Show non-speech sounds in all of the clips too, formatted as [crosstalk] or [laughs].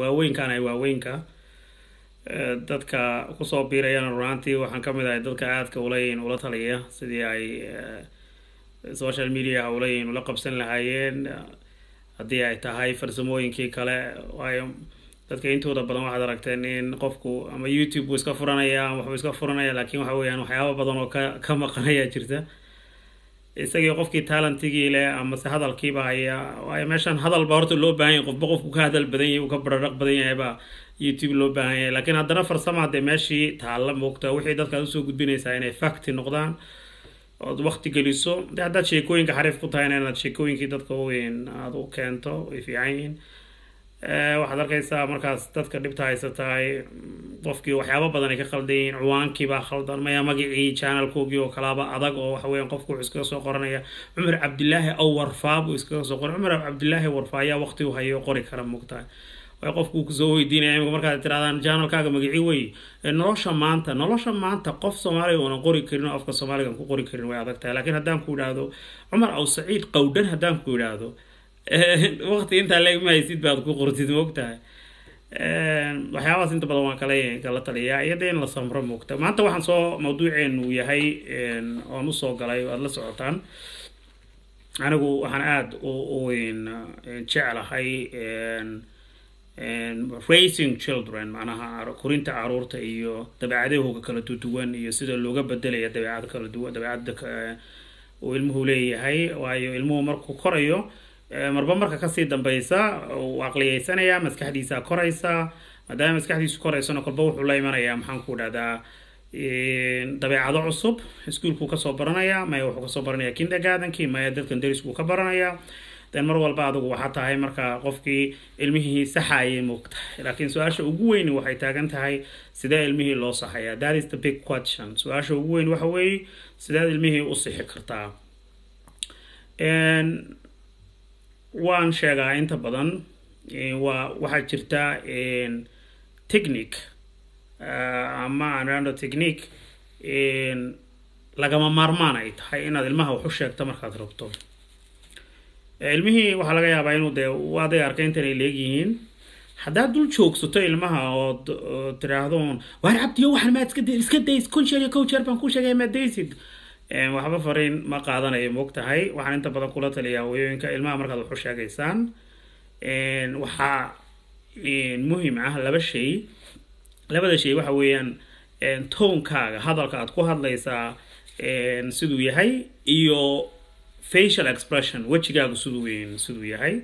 waaweynkan ay waaweynka dadka ku soo biirayana runaantii waxaan ka mid ahay dadka aadka ulayin ula taliya sidii ay social media ulayin ula qabsan lahaayeen. Haddii ay tahay farsamooyinkii kale waayo dadka intooda badan waxaad aragteen in qofku ama youtube buu iska furanaya waxbuu iska furanaya laakiin waxa weeyaan waxyaaba badan oo ka ka maqanaya jirta isagii qofkii talentigii leh amase hadalkiiba haya waayo meeshan hadal baa horta loo baahan yahay qofba qofku ka hadal badan yahay uu ka bararaq badan yahay baa youtube loo baahan yahay. Laakiin haddana farsama dee meeshii taalla moogta wixii dadka aad u soo gudbinaysaa inay facti noqdaan ood waqti geliso de haddaad sheekooyinka xariif ku tahayna inaad sheekooyinkii dadka weyn aada u keento way fiican yihiin waxaad arkaysaa markaas dadka dhibta haysatahay qofkii waxyaaba badan ay ka khaldan yihiin ciwaankiibaa khaldan maya magacii channelkoogii oo kalaaba adag oo waxa weeyaan qofku wuxuu iskaga soo qoranaya. Cumar cabdilaahi aw warfaa buu iskaga soo qoray cumar cabdilaahi warfaa ayaa waqti hayo qori kara mugtahay. Way qofku ku soo weydiinaya imika markaad tirahdaan channelkaaga magaci wey. Nolosha maanta nolosha maanta qof soomaaliga uunan qori karin oo afka soomaaligan ku qori karin way adag tahay. Laakiin haddaan ku idhaahdo cumar aw saciid qowdhan haddaan ku idhaahdo [laughs] waqti intaa leegmahaysid baad ku qortid moogtahay waxyaabahaas inta badan waan kala kala taliyaa iyada in la samro moogta maanta waxaan soo mawduuceenu yahay oon u soo galay waad la socotaan. Anigu waxaan aada u jeclahay racing children macnaha korinta carruurta iyo dabeecadahooga kala duwan iyo sida looga bedelaya dabeecad kala duwan dabeecada uu ilmuhu leeyahay. Waayo ilmuhu markuu korayo marba marka ka sii dambeysa uu aqliyeysanaya maskaxdiisa koraysa maadaama maskaxdiisu koraysana kolba wuxuu la imanayaa maxaan ku dhahdaa dabeecado cusub iskuolkuu ka soo baranaya maya wuxuu ka soo baranaya kindergardenkii maya dadkan dariskuu ka baranaya. Den mar walba adigu waxaa tahay marka qofkii ilmihii saxayay moogtahay laakiin su'aasha ugu weyn waxay taagan tahay sidee ilmihii loo saxaya. That is the big question. Su'aasha ugu weyn waxa weeye sideed ilmihii u sixi kartaa waan sheegaa inta badan waa waxaa jirta technique ama anado technique lagama maarmaan ay tahay inaad ilmaha wax u sheegto markaad rabto. Ilmihii waxaa laga yaabaa inuu dee aday arkay intan ay leegyihiin haddaad dul joogsato ilmaha ood tiraahdo waar cabdiyo waxan maad iska iska days kun jeer iyo kow jeer baan ku sheegay maad daysid waxba fariin ma qaadanayo moog tahay waxaan inta badan kula taliyaa hooyooyinka ilmaha markaad wax u sheegaysaan waxaa muhiim ah laba shay. Labada shay waxa weeyaan toonkaaga hadalka aad ku hadlaysaa siduu yahay iyo facial expression wejigaagu siduu siduu yahay.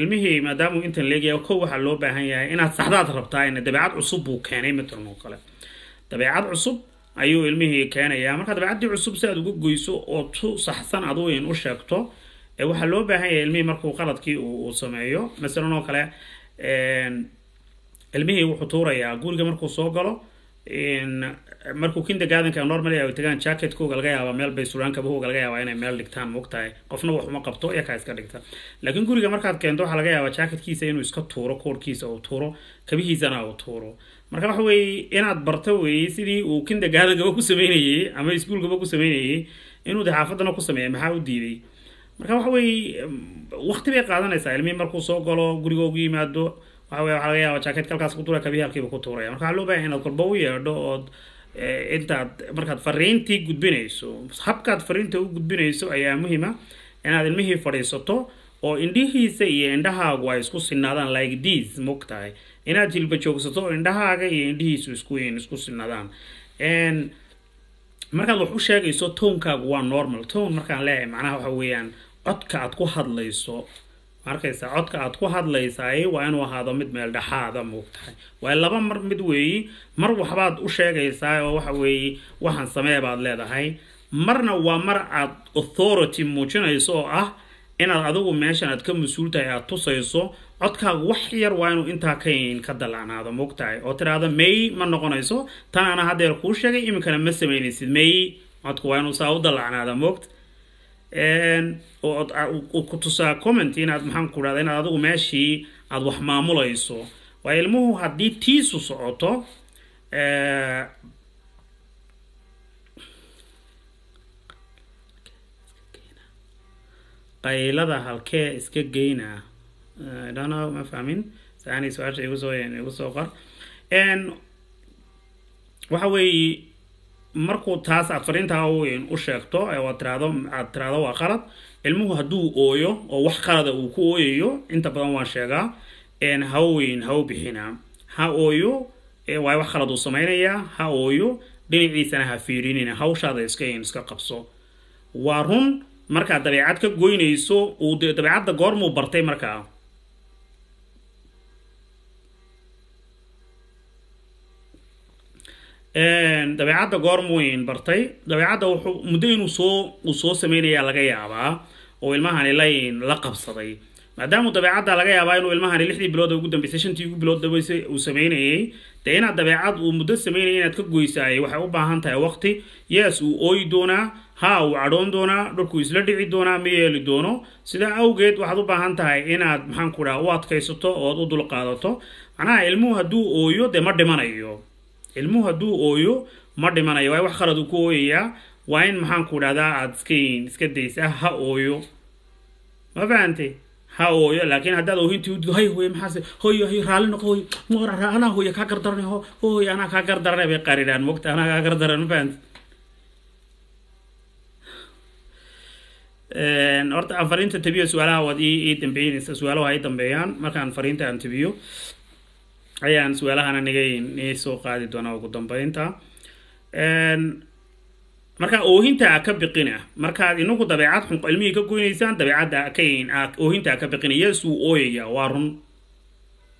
Ilmihii maadaamuu intan leegaya kow waxaa loo baahan yahay inaad saxdaad rabtaa in dabeecad cusub buu keenay matalan oo kale. Dabeecad cusub ayuu ilmihii keenayaa. Marka dabeecaddii cusub si aad uga goyso oo tu saxsan adu in u sheegto waxaa loo baahan yahay ilmihii markuu qaladkii uu sameeyo. Masalan oo kale ilmihii wuxuu tuurayaa guriga markuu soo galo markuu kindergardenka normal ay tagaan jacketkooga laga yaabaa meel bay suraankabahooga laga yaabaa inay meel dhigtaan mogtahay qofna wax qabto iyakaa iska dhigta. Laakiin guriga markaad keento waxaa laga yaabaa jacketkiisa inuu iska tuuro koorkiisa uu tuuro kabihiisana uu tuuro marka waxa weeye inaad barto weeye sidii uu kindergardenkaba ku sameynayey ama iskuolkaba ku sameynayey inuu de xaafadana ku sameeyay maxaa u diiday? Marka waxa weeye waqti bay qaadanaysaa. Ilmihii markuu soo galo guriga ugu yimaado waxa weye waxaa laga yaaba jacketka halkaas ku tuura kabihi halkiiba ku tuuraya marka waxaa loo baahay inaad kolba u yeedho ood intaad markaad fariintii gudbinayso habkaad fariinta u gudbinayso ayaa muhima inaad ilmihii fadhiisato oo indhihiisa iyo indhahaagu ay isku sinaadaan like this mog tahay inaad jilba joogsato oo indhahaaga iyo indhihiisu isku isku sinaadaan markaad wax u sheegayso toonkaagu waa normal. Tone markaan leeyahay macnaha waxa weeyaan codka aad ku hadlayso markaysa codka aad ku hadlaysaay waa inuu ahaado mid meel dhexaada moogtahay waa laba mar mid weeyi mar waxbaad u sheegaysaa oo waxa weeye waxaan samee baad leedahay. Marna waa mar aad authority muujinayso oo ah inaad adigu meeshan aad ka mas'uul tahay aad tusayso codkaagu wax yar waa inuu intaa kayn ka dallacnaado moogtahay oo tiraahdo may ma noqonayso. Tan ana haddeer kuu sheegay iminkana ma samaynaysid. May codku waa inuu saa u dallacnaada moogta oo ku tusaa comment inaad maxaan ku dhahda inaad adigu meeshii aada wax maamulayso waa ilmuhu haddii tiisu socoto qaylada halkee iska geynaa Don't know ma fahmin? Saani su'aasha igu soo igu soo qor. Waxa weeye markuu taas aad fariintaa u sheegto aad tiraahdo aad tiraahdo waa qalad ilmuhu hadduu ooyo oo wax qalada uu ku ooyayo inta badan waan sheegaa haweyn ha u bixinaa ha ooyo waay wax qalad uu samaynayaa ha ooyo dhinaciisana ha fiirinina hawshaada iska iska qabso. Waa run markaad dabeecad ka goynayso uu dabeecadda goormuu bartay markaa dabeecadda goormuyn bartay. Dabeecadda wuxuu muddo inuu soo uu soo sameynayaa laga yaabaa oo ilmahani layn la qabsaday. Maadaamuu dabeecadda laga yaabaa inuu ilmahani lixdii bilood ugu dambeysay shantii ugu bilood dambeysay uu sameynayay. Dee inaad dabeecad uu muddo sameynayay inaad ka goysaayay waxay u baahan tahay waqti. Yes uu ooyi doonaa ha uu cadhoon doonaa dhulkuu isla dhici doonaa ma yeeli doono. Sidaa awgeed waxaad u baahan tahay inaad maxaanku dhaha u adkaysato ood u dulqaadato. Macnaha ilmuhu hadduu ooyo dee ma dhimanayo ilmuhu hadduu ooyo ma dhimanayo waa wax qalad uu ku ooyayaa waa in maxaanku dhahdaa aada iskayn iska daysaa ha ooyo. Ma fahantay ha ooyo laakiin haddaad oohintii udido hay hooye maxaase hoyo hay raalli noqo hoy mora anaa hooye kaa gardaranay ho hooy anaa kaa gardaranay bay qaridhaan mogta anaa kaa gardaran ma fahantay horta aan fariinta tabiyo su'aalaha waad ii dambeynaysa su'aalaha ay dambeeyaan markaan fariinta aan tabiyo ayaan su'aalahana niga nii soo qaadi doonaa ugu dambeynta markaa oohinta ka biqina. Markaad inagu dabeecad xun ilmihii ka goynaysaan dabeecadda ka oohinta ka biqina. Yeesuu ooyaya waa run.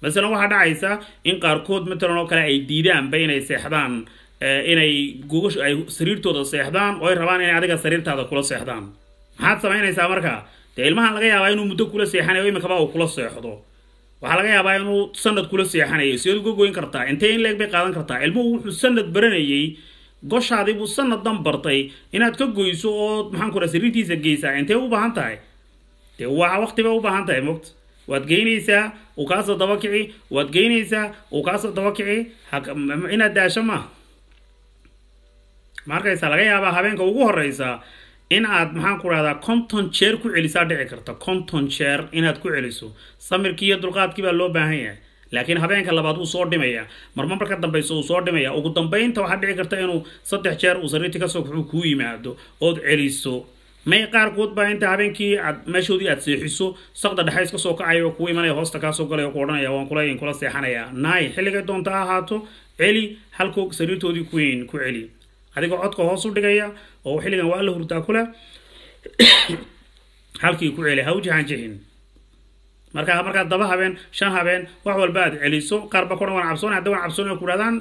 Masalan waxaa dhacaysa in qaarkood matalan oo kale ay diidaanba inay seexdaan. Inay gogash ay sariirtooda seexdaan oo ay rabaan inay adiga sariirtaada kula seexdaan. Maxaad samaynaysaa markaa dee ilmahan laga yaabaa inuu muddo kula seexanayo imikaba uu kula seexdo waxaa laga yaabaa inuu sanad kula seexanayo sideed uga goyn kartaa intee in leeg bay qaadan kartaa? Ilmuhu wuxuu sanad baranayay goshaadii buu sanad dan bartay inaad ka goyso oo maxaan ku raa sariirtiisa geysaa intee u baahan tahay? Dee waa waqti bay u baahan tahay mogta waad geynaysaa uu kaasoo daba kici waad geynaysaa uu kaasoo daba kici inaad daasho maaha. Ma arkaysaa laga yaabaa habeenka ugu horeysa in aad maxaan ku rahdaa conton jeer ku celisaa dhici karta. conton jeer inaad ku celiso. Samirkii iyo dulqaadkii baa loo baahan yahay. Laakiin habeenka labaad wuu soo dhimaya. Marmar marka dambeyso uu soo dhimaya. Ugu dambeynta waxaa dhici karta inuu saddex jeer uu sariirti ka soo kaxuu kuu yimaado. Ood celiso. May qaarkood baa inta habeenkii aad meeshoodii aad seexiso saqda dhexays ka soo kacaya oo kuu imanaya hoosta kaasoo galaya oo ku odhanaya waan kula kula seexanaya. Naay xilligay doonta ha ahaato celi halkoo sariirtoodii kuweyn ku celi adigoo codka hoos u dhigaya oo xilligan waa la hurdaa kule [coughs] halkii ku celi ha u markaa daba habeen shan habeen wax walba aad celiso qaarba kodhan waan cabsoon hadda waan cabsoon ku dhahdaan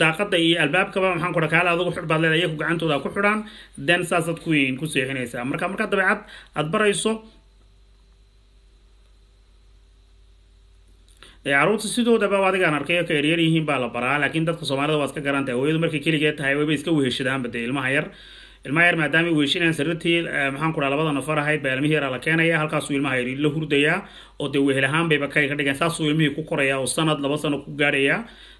daaqada iyo albaabkaba maxaan ku kaale adigu xidh baad leedahay iyaku gacantooda ku xidhaan then saasaad ku seexinaysaa. Marka markaa dabeecad aad barayso carruurta sidoodaba adigaan arkay ka eryar yihiin baa la baraa laakiin dadka soomaalida waa iska garantahay hooyadu markay keligeed tahay wayba iska weheshadaanba dee ilmaha yar ilmaha yar maadaama weheshinayaan sariirtii maxaan ku dhaha labada nafar ahayd baa ilmihii yaraa la keenaya halkaasuu ilmaha yar la hurdayaa oo dee wehel ahaan bayba kay ka dhigan saasuu ilmihii ku koraya oo sanad laba sano ku gaadhaya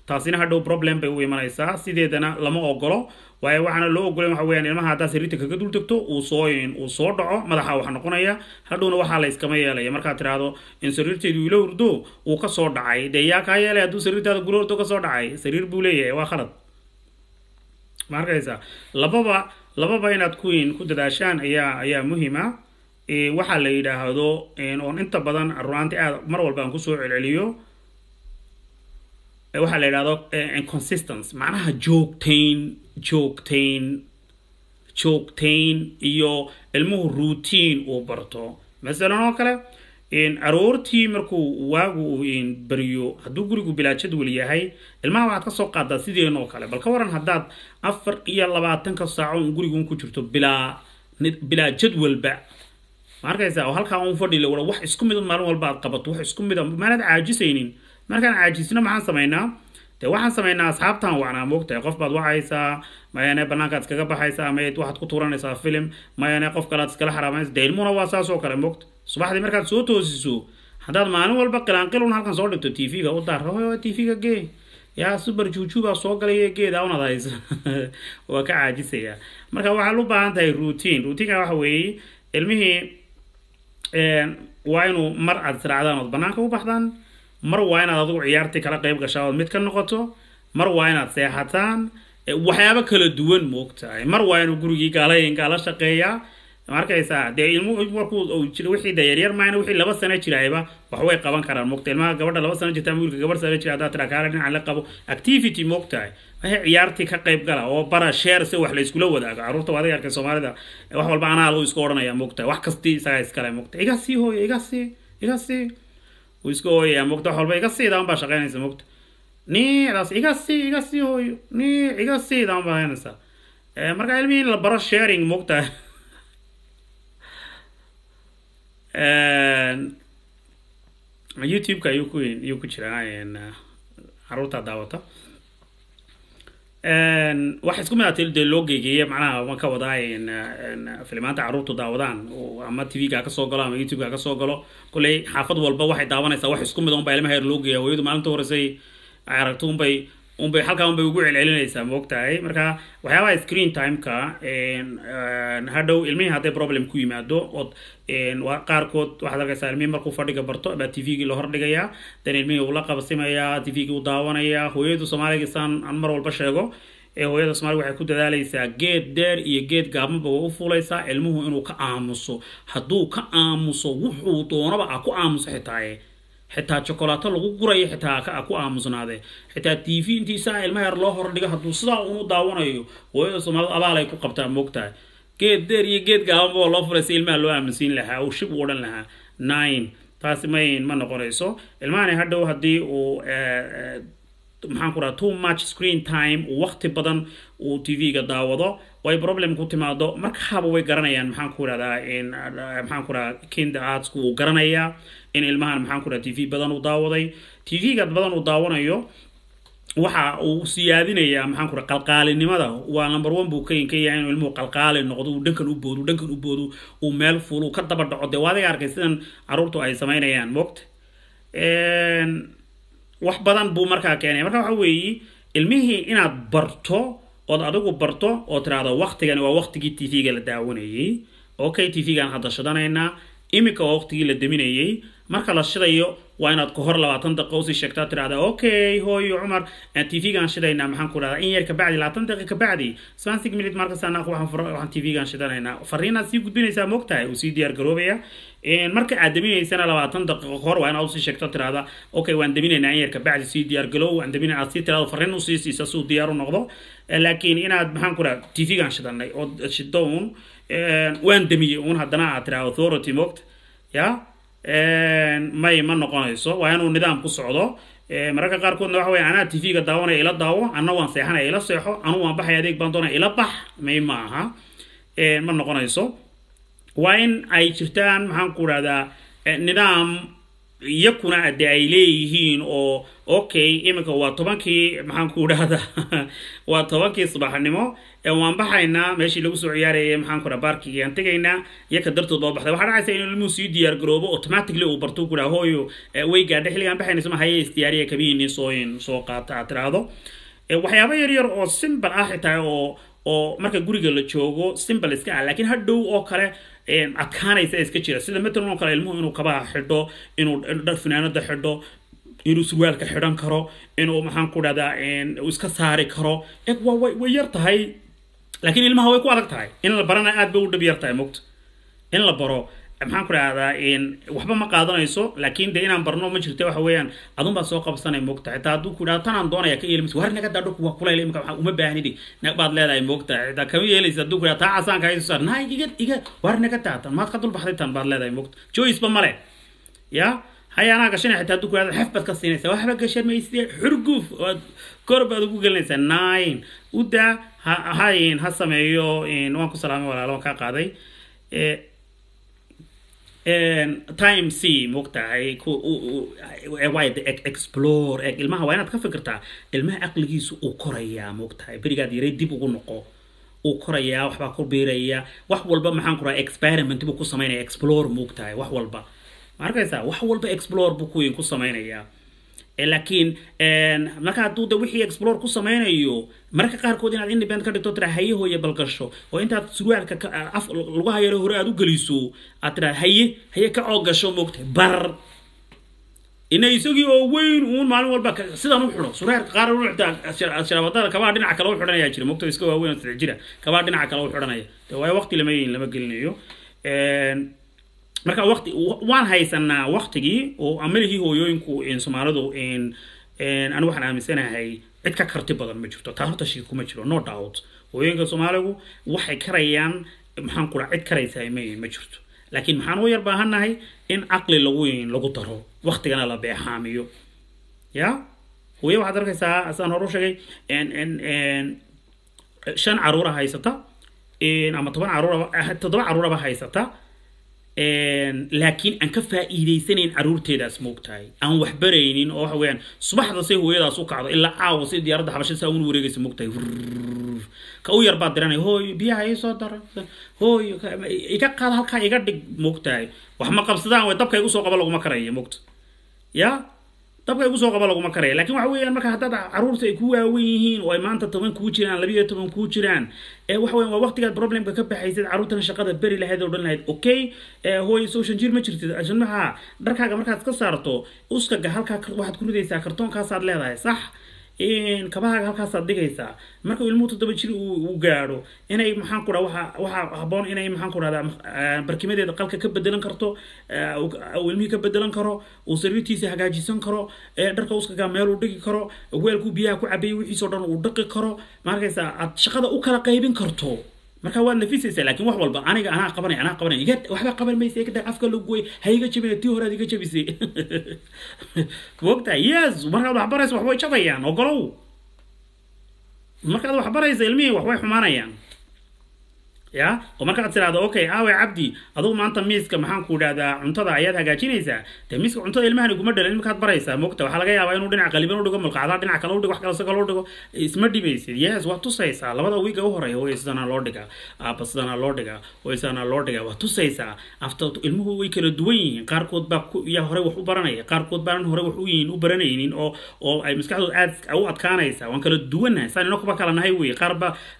taasina hadhow problem bay u imanaysaa. Sideedana lama ogolo waayo waxaana loo ogolay waxa weyaan ilmaha haddaa sariirta kaga dul tagto uu soo uu soo dhaco madaxa wax noqonaya hadhowna waxaa la iskama yeelaya. Markaad tiraahdo in sariirteedu ila hurdo uu ka soo dhacay dee yaa kaa yeelay hadduu sariirtaada gula hurdo ka soo dhacay? Sariir buu leeyahay waa khalad. Ma arkaysa lababa lababa inaad kuwiin ku dadaashaan ayaa ayaa muhiima waxaa la yidhaahdo oon inta badan runaanti aad mar walba aan ku soo celceliyo waxaa la yidhahdo inconsistence macnaha joogtayn joogtayn joogtayn iyo ilmuhu routine uu barto. Masalan oo kale aroortii markuu waagu beriyo hadduu gurigu bilaa jadwal yahay ilmaha waxaad ka soo qaadaa sideen oo kale. Bal ka waran haddaad afar iyo labaatanka saaco un gurigun ku jirto bilaa bilaa jadwalba ma arkaysa oo halkaa un fadhi wax isku mid maalin walba aad qabato wax isku mid maanaad caajisaynin markaan caajisno maxaan samaynaa? Dee waxaan samaynaa asxaabtaan wacnaa moogtahay qof baad wacaysaa mayane banaankaad iskaga baxaysaa mayd waxaad ku tuuranaysaa filim mayane qof kalead iskala xaraamaysa. Dee ilmuhuna waa saas oo kale moogta subaxdii markaad soo toosiso haddaad maalin walba qilaanqilun halkan soo dhigto t v-ga u daar t v-ga gee. Yaa super juujubaa soo galaya geed awnad haysa. [laughs] Waa ka caajisaya. Marka waxaad u baahan tahay routine. Routiinka waxa weeye ilmihii waa inuu mar aad israacdaan banaanka u baxdaan mar waa inaad adigu ciyaartii kala qayb gashaa ood mid ka noqoto mar waa inaad seexataan waxyaabo kala duwan moogtahay mar waa inuu gurigii gaalaynkaa la shaqeeyaa. Markaysaa dee ilmu markuu maayna wixii laba sano jirayba wax way qaban karaan moogta. Ilmaha gabadha laba sano jirta wiilka gabar sano jira haddaa tiraa kaala dhinaca la qabo. Activity moogtahay waxay ciyaartii ka qayb gala oo bara share si wax la wadaago carruurta waa adiga arkay soomaalida wax walba anaa lagu isku odhanaya moogtahay wax kastii isagaa iskale moogta. Iga sii hooyo iga sii iga sii wuu iska hooyaya moogta wax walba iga sii daan baa shaqaynaysa moogta niicdaas iga sii iga sii hooyo niic iga sii daan baa shaqaynaysaa marka ilmihii in la baro sharing moogtahay [laughs] youtube-ka ayuu ku ayuu ku jiraa carruurta daawata wax isku mid ati dee loo geegeeya macnaha ma ka wadaa filimaanta carruurtu daawadaan. Ama tv-ga ka soo galo ama youtube-ga ka soo galo. Kolley xaafad walba waxay daawanaysaa wax isku mid unbaa ilmaha yar loo hooyadu maalinta horeysay ay unbay halkaa unbay ugu celcelinaysaa moogtahay marka waxyaabaha screen timeka hadhow ilmihii hadday problem ku yimaado ood qaarkood waxaad arkaysaa ilmihii markuu fadhiga barto baa tvgii la hordhigayaa dan ilmihii uu la qabsimayaa tvgii uu daawanayaa hooyadu soomaaliga saan aan mar walba sheego ee hooyada soomaaliga waxay ku dadaalaysaa geed dheer iyo geed gaabanba way u fuulaysaa ilmuhu inuu ka aamuso. Hadduu ka aamuso wuxuu doonaba a ku aamuso xitaaye xitaa jokolaato lagu gurayo xitaa ku aamusnaade xitaa t v intiisaa ilmaha yar loo hordhigo hadduu sidaa unu daawanayo hooyada soomaalida abaal ay ku qabtaa moogtahay geed deer iyo geed gaabanba oo loo fulay si ilmaha loo aaminsiin lahaa uu shib u odhan lahaa. Nine. Taasi mayn ma noqonayso. Ilmahani hadhow haddii uu maxaan ku raha too much screen time uu waqti badan uu t v-ga daawado way problem ku timaado. Markaaba way garanayaan maxaan ku rahdaa maxaan ku raha kind artsku uu garanayaa in ilmahan maxaan ku raha t v badan uu daawaday. T v-ga badan uu daawanayo waxa uu siyaadinayaa maxaan ku raha qalqaalinimada. Waa number one buu ka ka yahay inuu ilmuhu qalqaali noqdo uu dhankan u boodo dhankan u boodo uu meel fuulu ka daba dhaco. Dee waa adiga arkay sidan carruurtu ay samaynayaan moogta wax badan buu markaa keenaya marka waxa weeye ilmihii inaad barto ood adigu barto oo tiraahdo waqtigani waa waqtigii t v-ga la daawanayay okay t v-gaan hadda shidanaynaa iminka waa waqtigii la deminayay marka la shidayo waa inaad ka hor labaatan daqiiqa u sii sheegtaa tirahda okay hooyo cumar t v-gaan shidaynaa maxaan ku dhahdaa in yar kabacdi labaatan daqiiqa kabacdi swansig minute markas anaa waxaan fura waxaan t v-gaan shidanaynaa. Fariinaad sii gudbinaysaa moogtahay uu sii diyaar garoobaya. Marka aad daminaysana labaatan daqiiqo hor waa inaad u sii sheegto tirahda okay waan daminaynaa in yar kabacdi sii diyaar galoow waan daminay aad sii tirahdo fariin u sii siisa suu diyaar u noqdo. Laakiin inaad maxaan ku dhaha t v-gaan shidanay oo shido uun waan damiyey uun haddana aad tiraha authority moogta ya may ma noqonayso. Waa inuu nidaam ku socdo. Mararka qaarkoodna waxa weye anaa t v-ga daawanaya ila daawo anna waan seexanaya ila seexo anu waan baxaya adeeg baan doonaya ila bax may ma aha. Ma noqonayso. Waa in ay jirtaan maxaan ku dhahdaa nidaam iyakuna de ay leeyihiin oo okay iminka waa tobankii maxaan ku dhahdaa [laughs] waa tobankii subaxnimo waan baxaynaa meeshii lagu soo ciyaarayay maxaan ku dhaha baarkigi aan tegaynaa iyaka dartood loo baxday. Waxaa dhacaysa in ilmuhu sii diyaar garoobo automatically uu barto ku hooyo way gaadha xilligaan baxaynayso ma haye isdiyaariya kabihiinii sooyin soo qaata aad tiraahdo waxyaabo yar oo simple ah xitaa oo oo marka guriga la joogo simple iska ah. Laakiin hadhow oo kale adkaanaysa iska jira. Sida matalan oo kale ilmuhu inuu kabaha xidho inuu dhar finaanada xidho inuu surwaalka xidhan karo inuu maxaan ku dhahdaa iska saari karo. Waa way yar tahay laakiin ilmaha way ku adag tahay. In la barana aad bay u dhab yar tahay mogta in la baro maxaan ku dhahdaa waxba ma qaadanayso laakiin de inaan barno ma jirta waxa weeyaan. Adun baa soo qabsanay moogta xitaa hadduu ku dhahdo tanaan doonaya ka yeelimaysa war naga daadhoku waa kulayla imika waxaa uma baahnidi baad leedahay moogta xitaa kama yeelaysa hadduu ku dhahdo taa casaanka hayso saar naa iga iga war naga taatan maad ka dulbaxday tan baad leedahay moogta joysba male ya? Haya gashanay xitaa hadduu ku dhahdo baad ka siinaysa waxba gashamayse xurguf ood kor baad ugu gelinaysaa nine u daa ha sameeyo waan ku salaamay walaalo waan kaa qaaday time c moogtahay way explore eg ilmaha waa inaad ka fikirtaa ilmaha caqligiisu uu korayaa moogtahay berigaad yaray dib ugu noqo uu korayaa waxbaa ku biiraya wax walba maxaan ku experiment buu ku samaynaya explore moogtahay wax walba ma arkaysaa wax walba explore buu kuyin ku samaynayaa laakiin marka hadduu de wixii explore ku sameynayo mararka qaarkood inaad independent ka dhigto tira haye hooye balgasho oo intaad surwaalka af lagu hayaro hore aad u geliso aad tira haye haye ka coogasho moogtahay bar. Ina isagii oo weyn uun maalin walba sidan u xidho. Suraalka qaar sharaabadada kabaa dhinaca kale u xidhanaya jira. Moogta iska waaweyn jira. Kabaa dhinaca kale u xidhanaya. Waayo waqti lama yihiin lama gelinayo marka waqti waan haysanaa waqtigii oo amalihii hooyooyinku soomaalidu anigu waxaan aaminsanahay cid ka karti badan ma jirto. Taa horta shii kuma jiro no doubt. Hooyooyinka soomaaligu waxay karayaan maxaan kura cid karaysaa ma ma jirto. Laakiin maxaan u yar baahannahay in caqli lagu lagu daro waqtigana la beexaamiyo. Ya? Hooye waxaad arkaysaa sidaan hore u sheegay shan caruura haysata ama toban caruuraba toddoba caruuraba haysata laakiin aan ka faa'iidaysanayn caruurteedaas moogtahay. Aan wax baraynin oo waxa weeyaan subaxda say hooyadaas u kacdo ilaa caawa si diyaaradda xabashada saa uun wareegaysa moogtahay. Ka u yar baad diranay hooy biyaha ii soo dara hooy iga qaad halkaa iga dhig moogtahay wax ma qabsadaan way dabka igu soo qaba laguma karaya moogta ya dabka igu soo qaba laguma karaya. Laakiin waxa weeyaan marka haddaad carruurta ay ku waawen yihiin oo ay maanta toban kuu jiraan labiyo toban kuu jiraan waxa weeyaan waa waqtigaad problemka ka baxaysid caruurtana shaqada beri lahayd oo dhan lahayd okay? Hooy soo shan jir ma jirtid ajnaha dharkaaga markaad ka saarto uskaga halkaa waxaad ku ridaysaa kartoonkaasaad leedahay sax kabahaaga halkaasaad dhigaysaa marka ilmuhu toddoba jir uu gaadho inay maxaan ku dhaha waxa waxaa habboon inay maxaan ku dhahdaa barkimadeeda qalka ka bedelan karto uu ilmihii ka bedelan karo uu sariirtiisa hagaajisan karo dharka uskaga meel uu dhigi karo weelkuu biyaha ku cabeeyay wixiisoo dhan uu dhaqi karo. Markaysaa aad shaqada u kala qaybin karto marka waad nafisaysaa laakiin wax walba aniga anaa qabanay anaa qabanay. Waxba qaban maysa iga dhag afka lagu gooy ha iga jabina tii hore aad iga jabisay. [laughs] Moogtahay yes markaad wax baraysa wax way jabayaan ogolow. Markaad wax baraysa ilmihii wax way xumaanayaan ya? Oo markaad tiraahdo okay aawe cabdi. Adugu maanta miiska maxaan ku idhahdaa cuntada ayaad hagaajinaysaa? Dee miiska cuntada ilmahani kuma dhalin markaad baraysaa? Mogta waxaa laga yaabaa inuu dhinac qaliban u dhigo mulqacdaa dhinac kale u dhigo wax kale si kale u dhigo isma dhibaysid. Yes waad tusaysaa. Labada wiiga u horreeya hooy sidanaa loo dhigaa. Aaba sidanaa loo dhigaa. Hooy sidanaa loo dhigaa. Waad tusaysaa. After ilmuhu way kala duwan yihiin. Qaarkood baa yaa hore wax u baranaya. Qaarkood baanan hore wax u yihiin u baranaynin oo oo ay maskaxdooda aad u adkaanaysaa. Waan kala duwannahay saan inoo kuba kala nahay wey qaar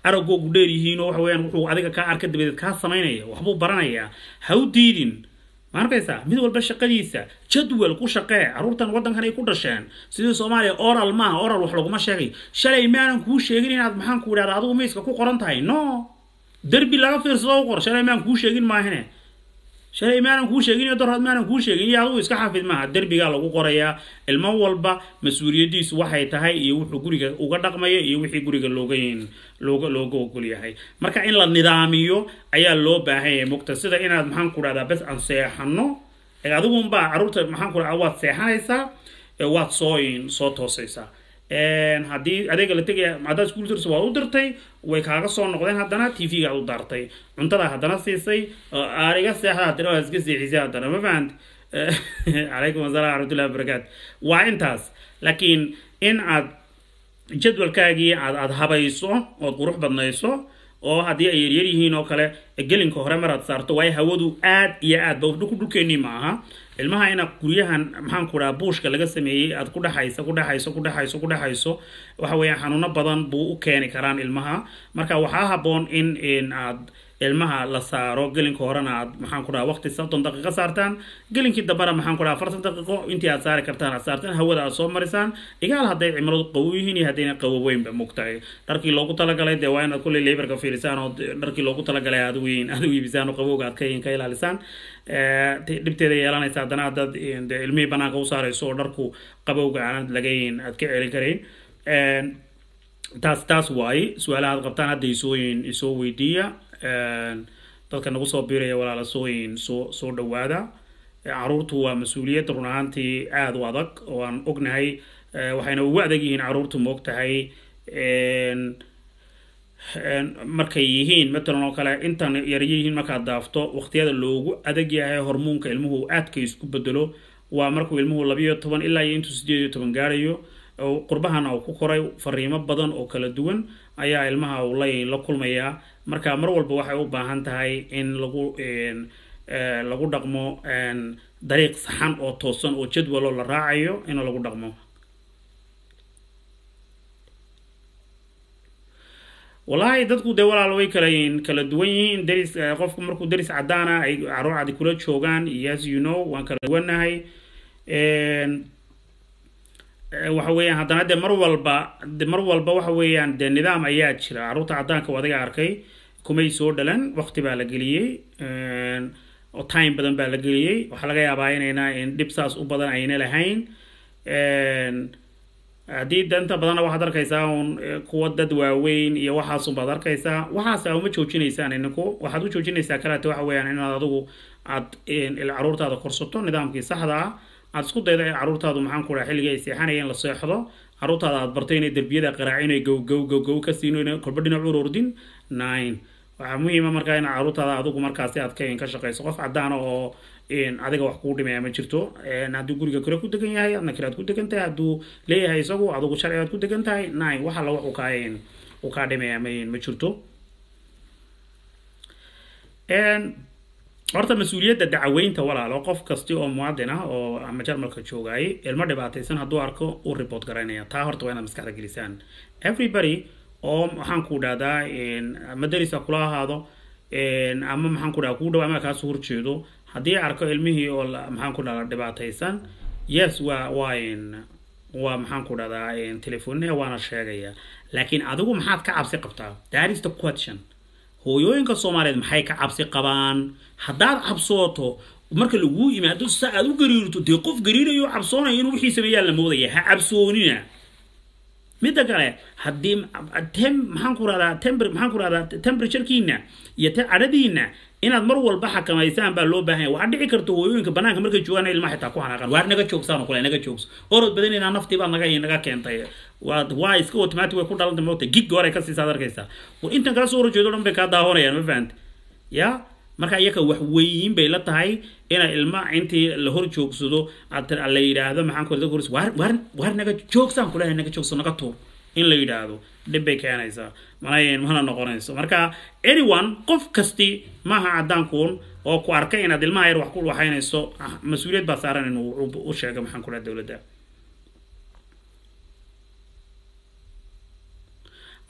aragoogu dheer yihiin oo waxa weeyaan wuxuu adiga ka arka dabadeed kaa samaynaya waxbuu baranayaa ha u diidin. Ma arkaysaa? Mid walba shaqadiisa jadwal ku shaqee caruurtan waddankan ay ku dhasheen. Sidii soomaaliya oral maaha oral wax laguma sheegay. Shalay maanan kuu sheegin inaad maxaan ku idhahda adigu miiska ku qoran tahay? No. Derbi laga fiirsado u qor shalay maan kuu sheegin maahine shalay maanan kuu sheegin iyo doraad maanan kuu sheegin iyo adigu iska xafid maaha. Derbigaa lagu qorayaa ilmo walba mas'uuliyaddiisu waxay tahay iyo wuxuu guriga uga dhaqmaya iyo wixii guriga looga looga looga ogol yahay marka in la nidaamiyo ayaa loo baahan yahay mugta. Sida inaad maxaan ku dhahdaa bes aan seexano adigunbaa carruurta maxaan ku dhahdaa waad seexanaysaa waad soo soo toosaysaa haddii adeega la tegaya haddaad iskuul dirso waad u dirtay way kaaga soo noqdeen haddana t v gaad u daartay cuntada haddana siisay aariga seexda haddana waa iska seexisay haddana ma fahant [laughs] calaykum asalaam waraxmatullahi wabarakaatu waa intaas laakiin in aad jadwalkaagii aad aad habayso ood qurux badnayso oo haddii ay yaryar yihiin oo kale gelinka hore maraad saarto waayo hawadu aad iyo aad ba dhulku dhulkeennii ma aha ilmaha ina guryahan maxaan ku buushka laga sameeyey aad ku dhexayso ku dhexayso ku dhexayso ku dhexayso waxa weeyaan xanuuno badan buu u keeni karaan ilmaha. Marka waxaa habboon in in aad ilmaha la saaro gelinka horena aad maxaan ku dhaha waqti soddon daqiiqo saartaan gelinkii dambena maxaan ku dhaha afartan daqiiqo intii aad saari kartaan aad saartaan hawada aad soo marisaan igaal hadday cimiladu qabow yihiin iyo haddayna qaboweynba mugtahay. Dharkii loogu talagalay dee waa inaad kulley leberka fiirisaan oo dharkii loogu talagalay aad u aad u iibisaan oo qabowga aad ka ka ilaalisaan. Dhibteeda yeelanaysa haddana haddaad de ilmihii banaanka u saarayso oo dharku qabowga aanad lagayn aad ka celin karayn taas taas waaye su'aalaha qabtaan hadda isooyin isoo weydiiya dadka nagu soo biiraya walaala sooyin soo soo dhawaada caruurtu waa mas'uuliyad run ahaantii aada u adag oo aan ognahay. Waxayna ugu adag yihiin caruurtu moog tahay. Markay yihiin matalan oo kale intan yarya yihiin markaad daafto waqtiyada loogu adag yahay hormoonka ilmuhu aadka isku bedelo waa markuu ilmuhu labiyo toban ilaa iyo intuu sideed iyo toban gaarayo qurbahana uu ku koray fariimo badan oo kala duwan ayaa ilmaha uu la kulmayaa marka mar walba waxay u baahan tahay in lagu eh, lagu dhaqmo dariiq saxan oo toosan oo jadwalo la raacayo in lagu dhaqmo. Wallaahi dadku dee walaal way kala kala duwan yihiin. Daris eh, qofku markuu daris caddaana ay carruur cadi kula joogaan yes you know waan kala duwanahay waxa weeyaan haddana dee mar walba de mar walba waxa weeyaan dee nidaam ayaa jira. Carruurta caddaanka u adiga arkay. Kumay soo dhalan waqti baa la geliyey. Time badan baa la geliyey. Waxaa laga yaabaa inayna dhib saas u badan ayna lahayn. Haddii danta badanna waxaad arkaysaa un kuwa dad waaweyn iyo waxaasun baad arkaysaa waxaas uma joojinaysaan ininku waxaad u joojinaysaa kalaate waxa weeyaan inaad adigu aad caruurtaada korsato nidaamkii saxda ah aad isku dayda caruurtaadu maxaan ku dhaha xilliga ay seexanayeen la seexdo. Caruurtaada aad bartay inay derbiyada qaraacin ay gow gow gow gow ka siino kolba dhinac urordin nine. Waxaa muhiima markaa in caruurtaada adigu markaasi aad ka ka shaqayso qof caddaana oo adiga wax kuu dhimaya ma jirto hadduu guriga kale ku degan yahay adna kale aad ku degan tahay hadduu leeyahay isagu adigu sharci aad ku degan tahay nine. Wax alla wax uu kaa uu kaa dhimaya ma ma jirto horta mas'uuliyadda dacaweynta walaalo qof kasti oo muwaadin ah oo ama jarmalka joogaayay ilmo dhibaataysan hadduu arko uu report garaynaya taa horta waa inaad maskaxda gelisaan. Everybody oo maxaan ku dhahdaa ama derisa kula ahaado ama maxaan ku dhaha kuu dhawa ama kaasoo horjeedo haddii arko ilmihii oo maxaan ku dhahdaa dhibaataysan yes waa waa waa maxaan ku dhahdaa telefoonnaha waana sheegaya. Laakiin adigu maxaad ka cabsi qabtaa? The question hooyooyinka soomaaliyeed maxay ka cabsi qabaan? Haddaad cabsooto marka laguu yimaado sa aad u gariirto dee qof gariirayo cabsoonaya inuu wixii sameeyaa la moodaya ha cabsoonina midda kale haddii maxaan ku rahdaa temper maxaan ku rahdaa temperaturekiina iyo cadhadiina inaad mar walba xakamaysaan baa loo baahan yahay. Waxaa dhici karta hooyooyinka banaanka markay joogaan ilmaha xitaa ku xanaaqaan waar naga joogsaan oo kale naga joogso orod badanayna naftii baad naga naga keentay. Waa waa iska automatic way ku dhalanta moogta gig hore ka siisaad arkaysaa. Intan kaa soo horjeedo dhan bay kaa daawanayaan ma fahanta ya marka iyaka wax weyn bay la tahay ina ilma intii la hor joogsado la yidhaahdo maxaan ku hors waar waar waar naga joogsaan kulahay naga joogso naga tuur in la yidhaahdo dhib bay keenaysaa. Mana mana noqonayso. Marka anyone qof kasti maaha caddaankuun oo ku arkay inaad ilmaha yar wax ku waxaynayso mas'uuliyad baa saaran inuu u sheego maxaan ku dhaha dowladda.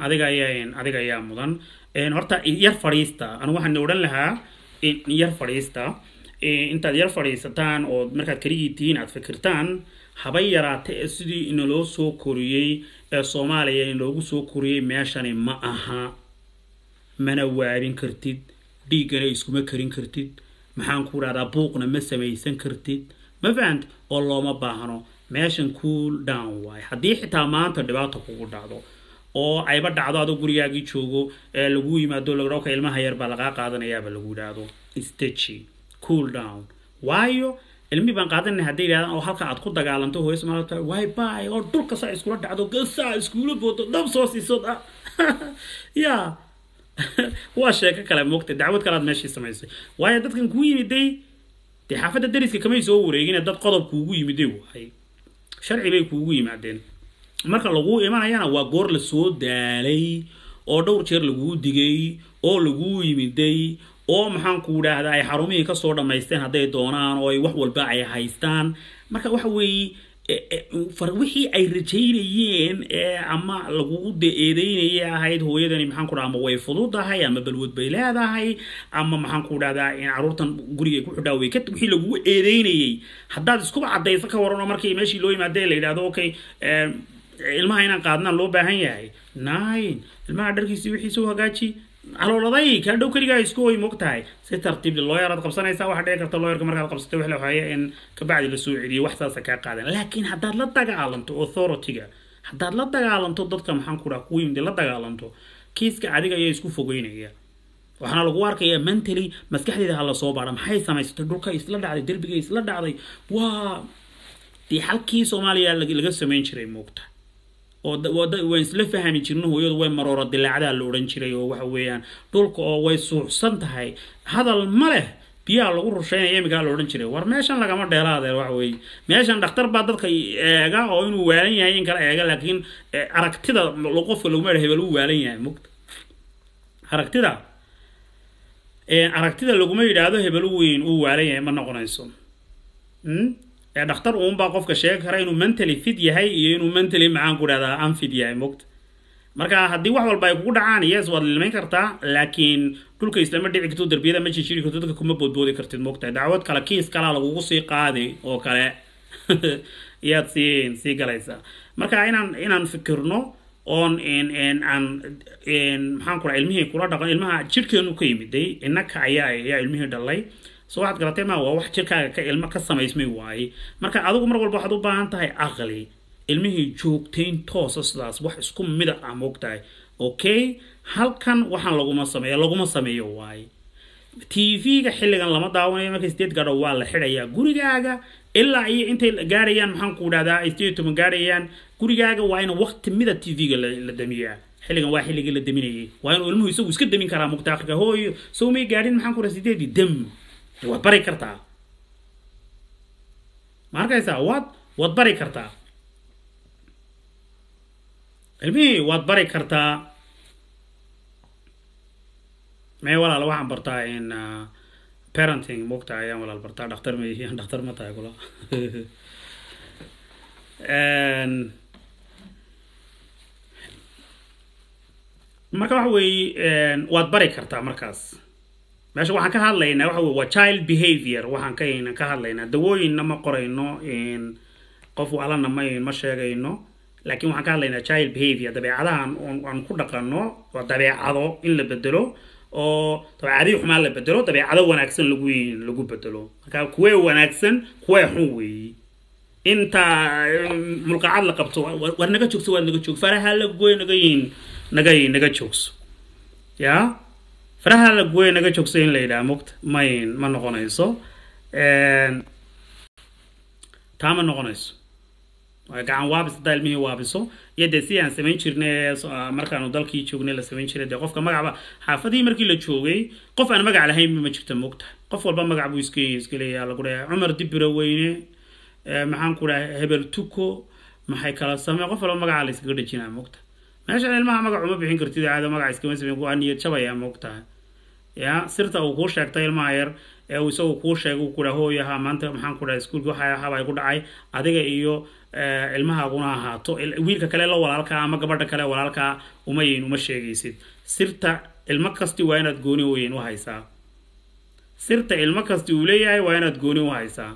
Adiga ayaa adiga ayaa mudan horta yar fadhiista anigu waxaan odhan lahaa yar fadhiista intaad yar fadhiisataan oo markaad keligii tihiin aad fikirtaan habay yaraata sidii inaloo soo koriyey ee soomaaliya inoogu soo koriyey meeshani ma aha. Mana waabin kartid dhiiggana iskuma karin kartid. Maxaan ku dhahdaa buuqna ma samaysan kartid. Ma fahant oo looma baahno. Meeshan cool down waaye haddii xitaa maanta dhibaata kugu dhacdo oo ayba dhacdo adoo gurigaagii joogo ee lagu yimaado lagdhawka ilmaha yar baa lagaa qaadanayaaba lagu yidhaahdo. Stagy cool down. Waayo ilmi baan qaadanay hadday yidhahdaan oo halka aad ku dagaalanto hooyo soomaalida waay baay oo dhulka saa iskula dhacdo gasaa iskuula boodo dhab soo siiso [laughs] ya [laughs] waa sheeko kale moogta dacwad kale meeshii samaysay. Waayo dadkan kuu yimiday dee xaafadda dariska kamay soo wareegin dad qodob kuugu yimiday waay sharci bay kuugu yimaadeen marka laguu imanayana waa goor la soo daalay oo dhowr jeer laguu digay oo laguu yimiday oo maxaan ku idhaahda ay xarumihii ka soo dhammaysteen hadday doonaan oo ay wax walba ay haystaan. Marka waxa weeye wixii ay rajaynayeen ee ama lagugu de eedeynaya ahayd hooyadani maxaan ku dhaha ama way fududahay ama balwad bay leedahay ama maxaan ku dhahdaa in caruurtan guriga ku xidhaa way wixii lagugu eedeynayay haddaad iskuba caddayso ka waran oo markii meeshii loo yimaadee la yidhahdo okay ilmaha inaan qaadnaan loo baahan yahay. Nine ilmaha dharkiisii wixiisa u hagaaji. Calooladay kaa dhow keligaa isku oy moog tahay. Si tartiib looyaraad qabsanaysaa waxaa dhici karta looyarka markaad qabsatay wax la waxeeye in kabacdi la soo wax saasa kaa qaadan. Laakiin haddaad la dagaalanto authority-ga haddaad la dagaalanto dadka maxaan ku dhaha yimid la dagaalanto kiiska adiga ayaa isku fogeynaya. Waxaana lagu arkayaa mentally maskaxdeeda hala soo baadha maxay samaysatay dhulka isla dhacday derbiga isla dhacday. Waa dee halkii soomaaliya laga samayn jiray moogta oo isla fahmi jirno hooyadu way maroora dilaacdaa la odhan jiray oo waxa weeyaan dhulka oo way suuxsan tahay. Hadal ma leh biyaha lagu rusheynaya imikaa la odhan jiray. War meeshan lagama dheelaadee waxa weeye. Meeshan dhakhtar baa dadka eega oo inuu waalan yahay in kala eega laakiin aragtida qofka laguma dha hebel uu waalan yahay mugta. Aragtida aragtida laguma yidhaahdo hebel weyn uu waalan yahay ma noqonayso. Ee dhakhtar uunbaa qofka sheegi kara inuu mentally fit yahay iyo inuu mentally maxaan ku dhahdaa yahay mogta marka haddii wax walba ay kugu dhacaan yes waad lilmayn kartaa laakiin dhulka islama dhici karto derbiyada ma jijiri karto dadka kuma boodboodi kartid moogtahay dacwad kale kiis kalaa lagugu sii qaadi oo kale. [laughs] Iyaad sii sii galaysaa. Marka inaan inaan fikirno oon aan maxaan ku ilmihii kula dhaqan ilmaha jirhkeenu ka yimiday innaka ayaa ayaa ilmihii dhalay so waxaad garatay ma waa wax jirkaaga ka ilmo ka samaysmay waaye marka adigu mar walba waxaad u baahan tahay aqli ilmihii joogtayn toosa sidaas wax isku mida ah moogtahay. Okay halkan waxaan laguma sameeyo laguma sameeyo waaye tv-ga xilligan lama daawanayo markay sideed gaadho waa la xidhayaa gurigaaga ilaa iyo intay gaarayaan maxaan ku dhahdaa sideed toban gurigaaga waa in waqti mida tv-ga la damiyaa. Xilligan waa xilligii la daminayay. Waa inuu ilmuhu isagu iska damin karaa akhriga hooyo sow may gaadhin maxaan ku dhaha sideedii dam waad bari kartaa ma arkaysaa waad waad bari kartaa ilmihii waad bari kartaa may walaal waxaan bartaa in parenting mogta ayaan walaal bartaa dhakhtar ma yihiin [laughs] dhakhtar ma tahay kula [laughs] marka waxa weeye waad bari kartaa markaas meesha waxaan ka hadlaynaa waxa weye waa child behavior. Waxaan ka ka hadlaynaa. Dawooyinna ma qorayno qof walana ma ma sheegayno. Laakiin waxaan ka hadlaynaa child behavior. Dabeecadahan aan ku dhaqanno waa dabeecado in la bedelo oo dabeecadihii xumaan la bedelo dabeecado wanaagsan lagu lagu bedelo marka kuwee wanaagsan kuwee xun weeye inta mulqacad la qabto war naga joogso waad naga joog. Faraha la gooy naga yihiin naga joogso. Ya faraha la gooy naga joogso in la yidhaha mogta may ma noqonayso. Taa ma noqonayso. Gacan waabis haddaa ilmihii waabiso. Iyo dee si aan samayn jirnay markaanu dalkii joognay la samayn jiray dee qofka magacba xaafadihii markii la joogay qof aan magac lahayn ma jirta moogtahay qof walba magac buu iska iska leeyahay lagu dhahay cumar dibira weyne maxaan ku dhahay hebel tuko maxay kala samey qof walba magaca la iskaga dhejinaa moogtahay meeshan ilmaha magac uma bixin kartid caado magac iskama sameyn waa niyad jabaya moogtahay ya sirta uu kuu sheegtay ilmaha yar ee uu isagu kuu sheegay uu ku dhaha hooyaha maanta maxaan ku dhahay iskuulki waxa ahaabay ku dhacay. Adiga iyo ilmahaaguna ahaato. Wiilka kale la walaalkaa ama gabadha kale walaalkaa umayin uma sheegaysid. Sirta ilmo kasti waa inaad gooni weyn u haysaa. Sirta ilmo kasti uu leeyahay waa inaad gooni u haysaa.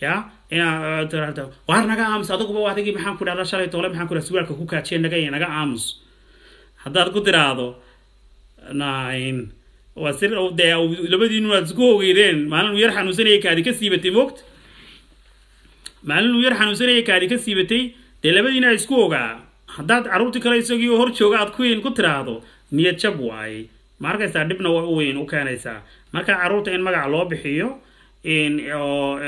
Ya inaad tirahda waar naga aamus adiguba adigii maxaan ku dhahda shalay toole maxaan ku dhaha suwaalka ku kaajee naga naga aamus. Haddaad ku tiraahdo nine dee labadiinu aad isku ogeydeen maalin uu yar xanuunsanayay kaadi ka siibatay moogta? Maalin uu yar xanuunsanayay kaadi ka siibatay dee labadiina isku ogaa haddaad carruurtii kale isagii hor jooga aad ku tiraahdo niyad jab waaye. Ma arkaysaa dhibna waa u weyn u keenaysaa. In magaca loo bixiyo oo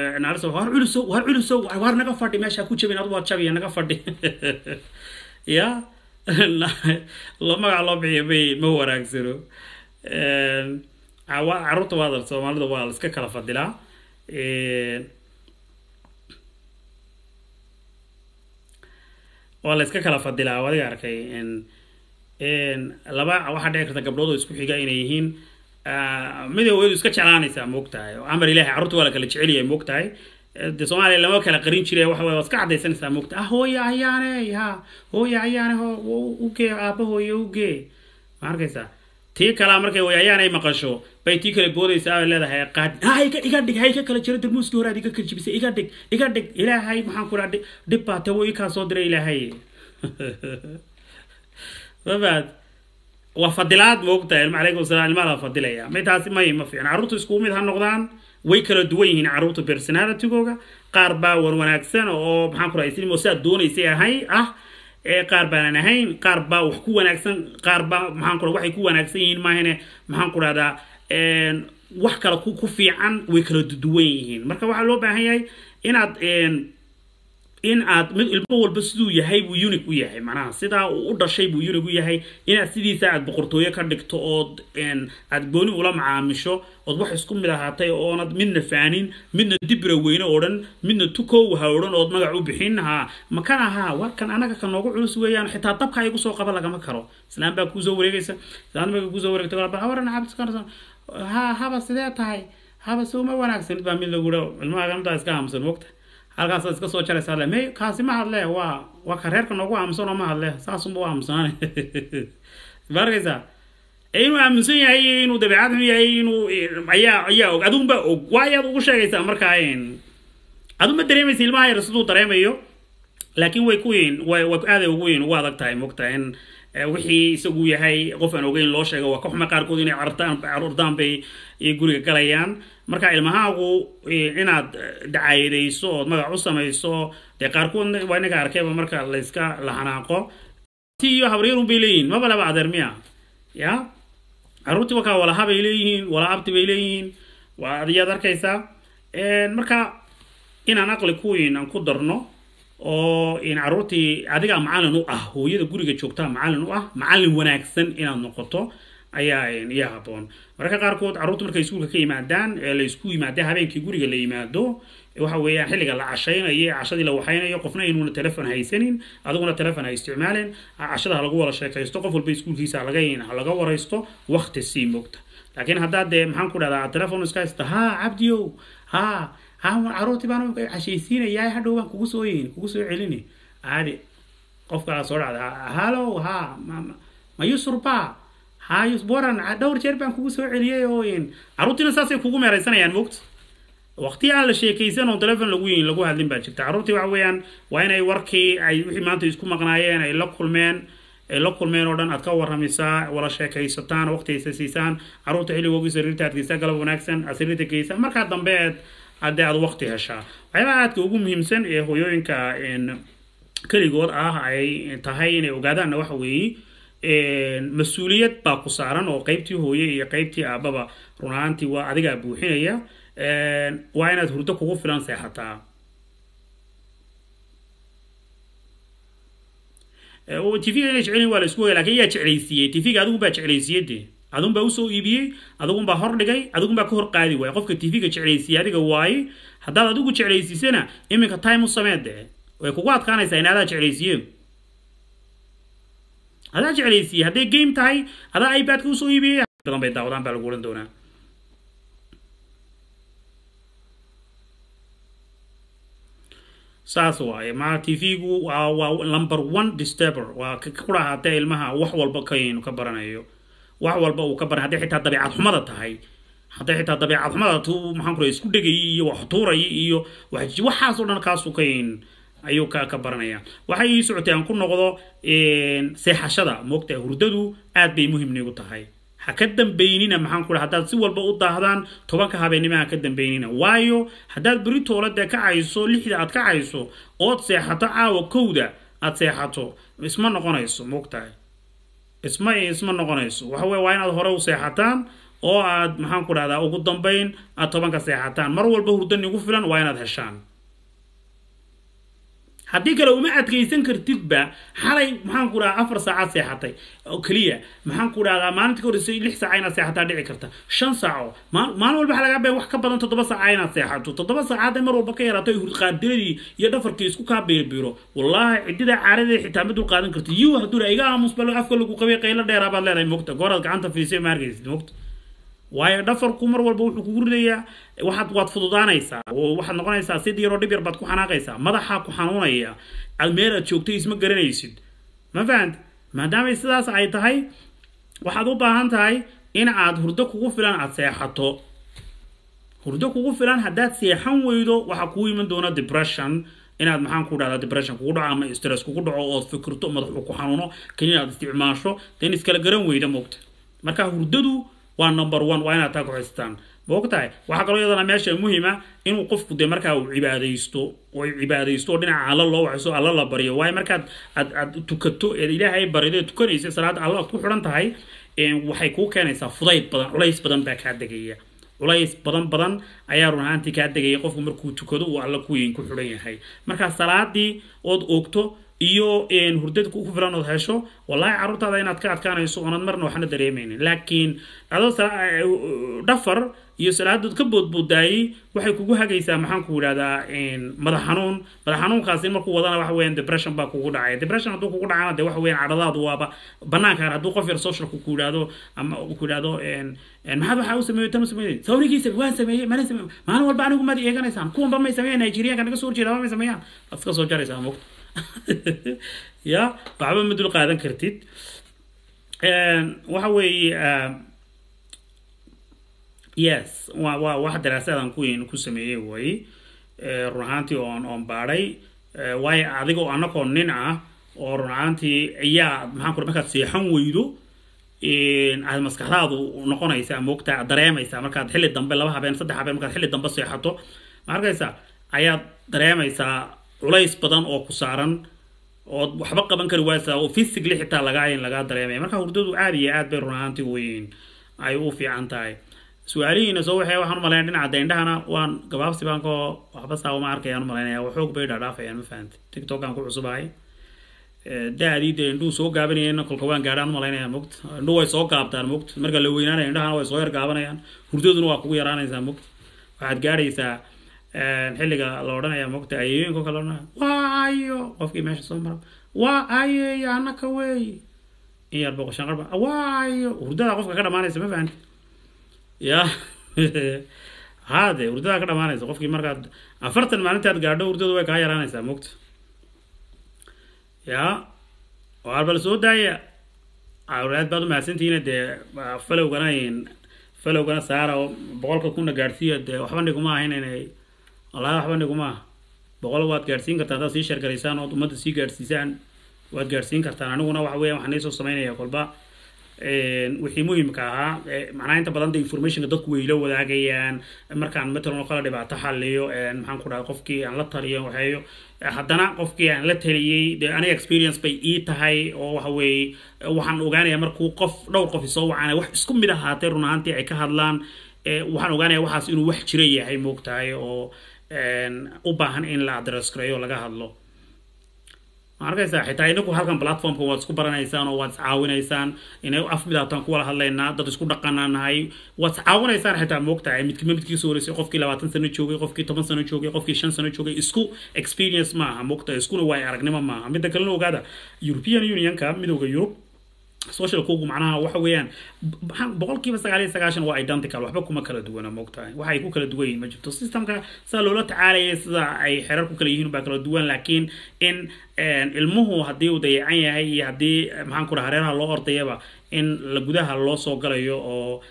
war culusow war culusow waar naga fadhi meesha ku waad jabiya naga fadhi. Ya lo magaca loo bixiyo may ma wanaagsano carruurta waadal soomaalida waa la iska kala fadilaa. Waa la iska kala fadilaa adiga arkay. Laba waxaa dhici karta gabdhood oo isku xiga inay yihiin. Midowgeedu iska jeclaanaysaa moogtahay amar ilahi carruurta waa la kala jecelyahay moogtahay de soomaaliya lama kala qarin jiray waxa waa iska cadaysanaysaa moogta ah hooya ayaane ha hooya ayaane ho ugee aaba hooye ugee ma arkaysaa tii kalaa markay wayayaan ay maqasho bay tii kale boodaysaa ay leedahay qaad. Ah iga dhig hay ka kala jiro darmuuskii hore iga kala jibisay iga dhig iga dhig ilaahay maxaan ku dhaha dhib baa tawo ii kaa soo diray ilaahay. [laughs] Mabaad waa fadilaad moogtahay ilma calaykum salaam ilmaha la fadilaya. May taasi may ma fiicna. Carruurtu isku mid ha noqdaan way kala duwan yihiin carruurta personalitygooga qaar baa wan wanaagsan oo maxaan ku dhahay sinimo sidaad doonaysay ahay ah qaar baanan ahayn qaar baa wax ku wanaagsan qaar baa maxaan ku waxay ku wanaagsan yihiin maahane maxaan ku dhahdaa wax kale ku fiican way kala duwan yihiin. Marka waxaa loo baahan yahay inaad in aad mid ilmo walba siduu yahay buu unic u yahay. Manaha sidaa uu u dhashay buu unic u yahay. Inaad sidiisa aad boqortooyo ka dhigto ood aad gooni ula macaamisho ood wax isku mid ahaatay oonad midna faanin midna dibra weyne odhan midna tukow ha odhan ood magac u bixin. Ha makan ahaa warkan anaga ka noogu culus weeyaan xitaa dabka igu soo qaba lagama karo. Islaam baa kuusoo wareegaysa. Islaam kuusoo wareegta haba sidee tahay? Haba soo ma baa mid lagu ilmaha gamtaa iska aamusan mogta halkaasaad iska soo jaraysaa le me kaasi ma hadle waa waa ka reerka noogu aamusan oo ma hadle saasunba u aamusanaan ma [laughs] arkaysaa inuu aaminsan yahay iyo inuu dabeecad xun yahay inuu ayaa ayaa og adigunbaa og. Waayaad ugu sheegaysaa markaa adu ma dareemaysa ilmaha yar siduu dareemayo laakiin way ku weyn way way aaday ugu weyn ugu adag tahay mogtahay in wixii isagu yahay qof aan ogeyn loo sheego waa ka xuma qaarkood inay carurdaan bay guriga galayaan marka ilmahaagu inaad dacaayadayso ood magac u samayso dee qaarkood waa inaga arkayba marka layska la xanaaqo iyo habaryarun bay leeyihiin maba laba ya? Caruurtii wakaa walaha bay leeyihiin wala abti bay leeyihiin waa adiyaad arkaysaa. Marka inaan aqli kuwiin aan ku darno oo in caruurtii adigaa macallin u ah hooyada guriga joogtaa macallin u ah macallin wanaagsan inaad noqoto ayaa iyaa haboon mararka qaarkood carruurta markay iskuulka ka yimaadaan ee la isku yimaada habeenkii guriga la yimaado waxa weeyaan xilliga la cashaynayo cashadii la waxaynayo qofna inuuna telefon haysanin adiguna telefon ha isticmaalin cashada ha lagu wada sheekaysto qof walba iskuulkiisa laga waraysto wakti sii mogta. Laakiin haddaad dee maxaan ku dhahdaa telefon iska haysta ha cabdiyow ha ha caruurtii baan cashaysiinayaa hadhow baan kugu soo yin kugu soo celini. Caadi qofkaa soo dhacda halow ha ma yusurba ha yusboran dhowr jeer baan kugu soo celiyay oo caruurtiina saasay kugu meeraysanayaan mogta waqti aan la sheekaysan oo telefon lagu yin lagu hadlin baa jirta. Carruurtii waxa weeyaan waa inay warkii ay wixii maanta isku maqnaayeen ay la kulmeen ay la kulmeen oo dhan aad ka warramisaa wala sheekaysataan waqti aysa siisaan carruurta xilligoogii sariirta aad geysaa galab wanaagsan aad sariirta geysaa markaa dambe haddee aad waqti heshaa. Waxyaabaha aadka ugu muhiimsan ee hooyooyinka keligood ah ay tahay inay ogaadaanna waxa weeye mas'uuliyad baa ku saaran oo qeybtii hooye iyo qeybtii aababa run ahaantii waa adigaa buuxinaya. Waa inaad hurdo kugu filan seexataa. Tv-ga inay jecelin waa la isku waya laakiin yaa jeclaysiiyey tv-ga adigun baa jeclaysiiyey dee. Adun baa u soo iibiyey adigun baa hor dhigay adigun baa ka hor qaadi waaya qofka tv-ga jeclaysiiyey adiga waaye haddaad adigu jeclaysiisana iminka time u samee dee. Way kugu adkaanaysaa in adaa jeclaysiiye adaa jeclaysiiyey hadday game tahay adaa ibadka u soo iibiyey badan bay daawadaan baa lagu ohan doonaa saas waaye maa tv-gu waa waa number one disturber. Waa ku dhahaatee ilmaha wax walba kaynu ka baranayo wax walba uu ka baran hadday xitaa dabeecad xumada tahay hadday xitaa dabeecad xumada tu maxaan ku isku dhegayay iyo wax tuuraya iyo waxaas oo dhan kaasu kayn ayuu ka baranaya. Waxay ii socotay aan ku noqdo seexashada. Moogta hurdadu aad bay muhimnigu tahay. Ha ka dambeynina maxaan ku haddaad si walba u daahdaan tobanka habeennimo ha ka dambeynina waayo haddaad beritoole dee kacayso lixda aad kacayso ood seexato caawa kowda aad seexato isma noqonayso moogtahay isma isma noqonayso. Waxa weye waa inaad hore u seexataan oo aad maxaan ku dhahdaa ugu dambeyn aad tobanka seexataan. Mar walba hurdo nigu filan waa inaad heshaan haddii kale uma adkaysan kartidba xalay maxaan ku dhahaa afar saacaad seexatay. Oo keliya maxaan ku maalinta ka horreysay lix saaca inaad seexataa dhici karta. Shan saaco maalin walba waxa lagaa baya wax ka badan toddoba saaca inaad seexato. Toddoba saacaad mar walba ka yaraato hurqaadiradii iyo dhafarkii isku kaa birbiro wallaahi ciddida caaradeeda xitaa ma dul qaadan karti yuu hadduu iga aamus bal afka lagu qabay qaylo dheeraa baad leedahay mogta gooraad gacanta fiisay ma arkaysid mogta waayo dhafarku mar walba wuxuu kugu ridayaa waxaad waad fududaanaysaa waxaad noqonaysaa sid yaroo dhib yar baad ku xanaaqaysaa madaxaa ku xanuunaya meel aad joogtay isma garanaysid. Ma fahant maadaamay sidaas ay tahay waxaad u baahan tahay in aad hurdo kugu filan aad seexato. Hurdo kugu filan haddaad seexan weydo waxaa kugu iman doona depression. Inaad maxaan ku dhahdaa depression kugu dhaco ama stress kugu dhaco ood fikirto madaxu ku xanuuno kan inaad isticmaasho den iskala garan weyda moogta marka hurdadu waa number one waa inaad taa ku haystaan ma og tahay waxaa kaloo iyadana meesha muhiima inuu qofku dee markaa uu cibaadaysto oo cibaadaysto oo dhinaca alla loo waxayso alla la baryo. Waayo markaad aad aad tukato eed ilaahay barido tukanaysa salaada alla ku xidhan tahay waxay kuu keenaysaa fudayd badan culays badan baa kaa degaya. Culays badan badan ayaa run ahaantii kaa degaya. Qofku markuu tukado uu alla kuweyn ku xidhan yahay. Markaa salaadii ood oogto iyo hurdada ku filan ood hesho wallahi carruurtaada inaad ka adkaanayso oonad marna waxna dareemaynin. Laakiin adoo dhafar iyo salaadood ka boodboodaayey waxay kugu hagaysaa maxaan ku madax xanuun. Madax xanuunkaasi markuu wadana waxa weeyaan depression baa kugu dhacaya depression hadduu kugu dhacana de waxa weeyaan cadhadaadu waaba. Banaanka hadduu qof yar socialku ku yidhahdo ama ku yidhahdo maxaad waxaa u sameeyey tan u sameeyey? Sawrigiisa waan sameeyey mana sameeyey. Maalin walba anigu maad eeganaysaan. Kuwanba may sameeyaan nigerianka naga soo horjeeda may sameeyaan. Waad iska soo jaraysaa mogta [laughs] ya waxba ma dul qaadan kartid. Waxa weeye yes wa waa wax daraasadan ku ku sameeyey way. Run ahaantii oon oon baadhay waayo adigoo anakoo nin ah oo run ahaantii ayaa maxaan ku markaad seexan weydo aad maskaxdaadu noqonaysaa moogtaa dareemaysaa markaad xilli dambe laba habeen saddex habeen markaad xilli dambe seexato ma arkaysaa? Ayaad dareemaysaa culays badan oo ku saaran ood waxba qaban kari waaysaa oo physically xitaa lagaa lagaa dareemaya marka hurdadu aad iyo aad bay run ahaantii weyn. Ay u fiican tahay. Su'aalihiina soo waxay waxaan u malaynaya dhinaca deindhahana waan gabaabsi baan koo waxba saa uma arkayaan u malaynaya waxoog bay dhaadhaafayaan ma fahamti tiktok aan ku cusubahay da-dii dee indhuhu soo gaabanayeen kolka waan gaadhaan u malaynaya mogta indhuhu way soo gaabtaan mogta marka la weynaanaya indhahana way soo yar gaabanayaan. Hurdaduna waa kugu yaraanaysaa mogta waxaad gaadhaysaa xilliga la odhanaya mogta ayeeyooyinka kale odhanaya waayo! Qofkii meesha soo mara waa ayeeyo anaka wey! In yar boqoshan qarba waayo! Hurdada qofka ka dhamaanaysa ma fahanti ya [laughs] haade hurdadaa ka dhamaanaysa qofkii markaad afartan maalintaad gaadho hurdadu way kaa yaraanaysaa mogta ya waar bal soo daaya aad baad umahadsantihiina dee falowgana falowgana saara oo boqolka kuna gaadhsiiya dee waxba niguma ahayn inay wallahi waxba niguma. Aha boqol waad gaadhsiin kartaan hadaad sii sheergaraysaan ood ummadda sii gaadhsiisaan waad gaadhsiin kartaan. Aniguna waxa weeyaan waxaan iisoo samaynaya kolba. Wixii muhiimka ahaa macnaha inta badan de informationka dadku way la wadaagayaan. Markaan matalan oo kale dhibaato xaliyo maxaan ku dhahay qofkii aan la taliyo waxeeyo haddana qofkii aan la taliyey de aniga experience bay ii tahay oo waxa weeye waxaan ogaanaya markuu qof dhowr qof isoo wacana wax isku mid ahaatee run ahaantii ay ka hadlaan. Waxaan ogaanaya waxaas inuu wax jira yahay moogtahay oo u baahan in la address gareeyo laga hadlo. Ma xitaa inagu halkan platformka waad isku baranaysaan oo waad iscaawinaysaan inay af midaataan ku wada hadlaynaa dad isku dhaqanaanahay waad iscaawinaysaan xitaa moogtahay midkima midkii soo horeysay qofkii labaatan sano joogay qofkii toban sano joogay qofkii shan sano joogay isku experience maaha moogtahay iskuna waay aragnimo maaha. Midda kalena ogaada european unionka midowda yurub social kugu macnaha waxa weeyaan boqolkiiba iyo sagaashan waa identical waxba kuma kala duwana moogtahay waxa ay ku kala duwan yihiin ma jirto. Systemka sida loola tacaalaya sida ay xerar ku kala yihiin baa kala duwan laakiin in ilmuhu haddii uu dayacan yahay iyo haddii maxaan ku dhaha hareeraha loo ordayaba in la gudaha loo soo galayo oo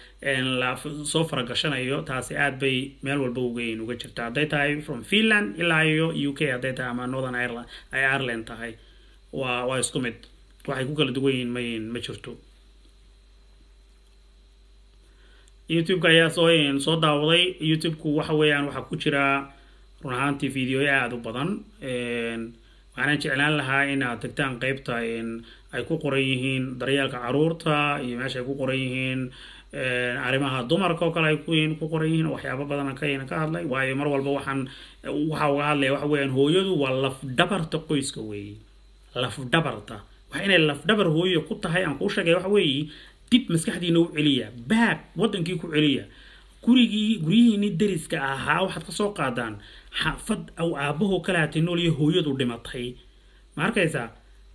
la soo faragashanayo taasi aad bay meel walba ugeyn uga jirta. Hadday tahay from finland ilaa iyo u k hadday tahay ama northern ireland ay ireland tahay waa waa isku mid waxay ku kala duwan yihiin mayin ma jirto youtube-ka ayaa soo soo daawaday youtube-ku waxa weeyaan waxaa ku jira run ahaantii videoya aada u badan. Waxaanan jeclaan lahaa in aad tagtaan qeybta ay ku qoran yihiin daryeelka carruurta iyo meesha ay ku qoran yihiin arrimaha dumarka oo kale ay ku qoran yihiin waxyaabo badan kayna ka hadlay. Waayo mar walba waxaan waxa uga hadlaya waxa weeyaan hooyadu waa lafdhabarta qoyska weeye lafdhabarta waxa inay lafdhabar hooyo ku tahay aan kuu sheegay waxa weeye dib maskaxdiina u celiya baab waddankii ku celiya. Gurigii guryihiini dariska ahaa waxaad ka soo qaadaan xaafad aw aabahoo kale hatay noolyo hooyadu dhimatay. Ma arkaysaa?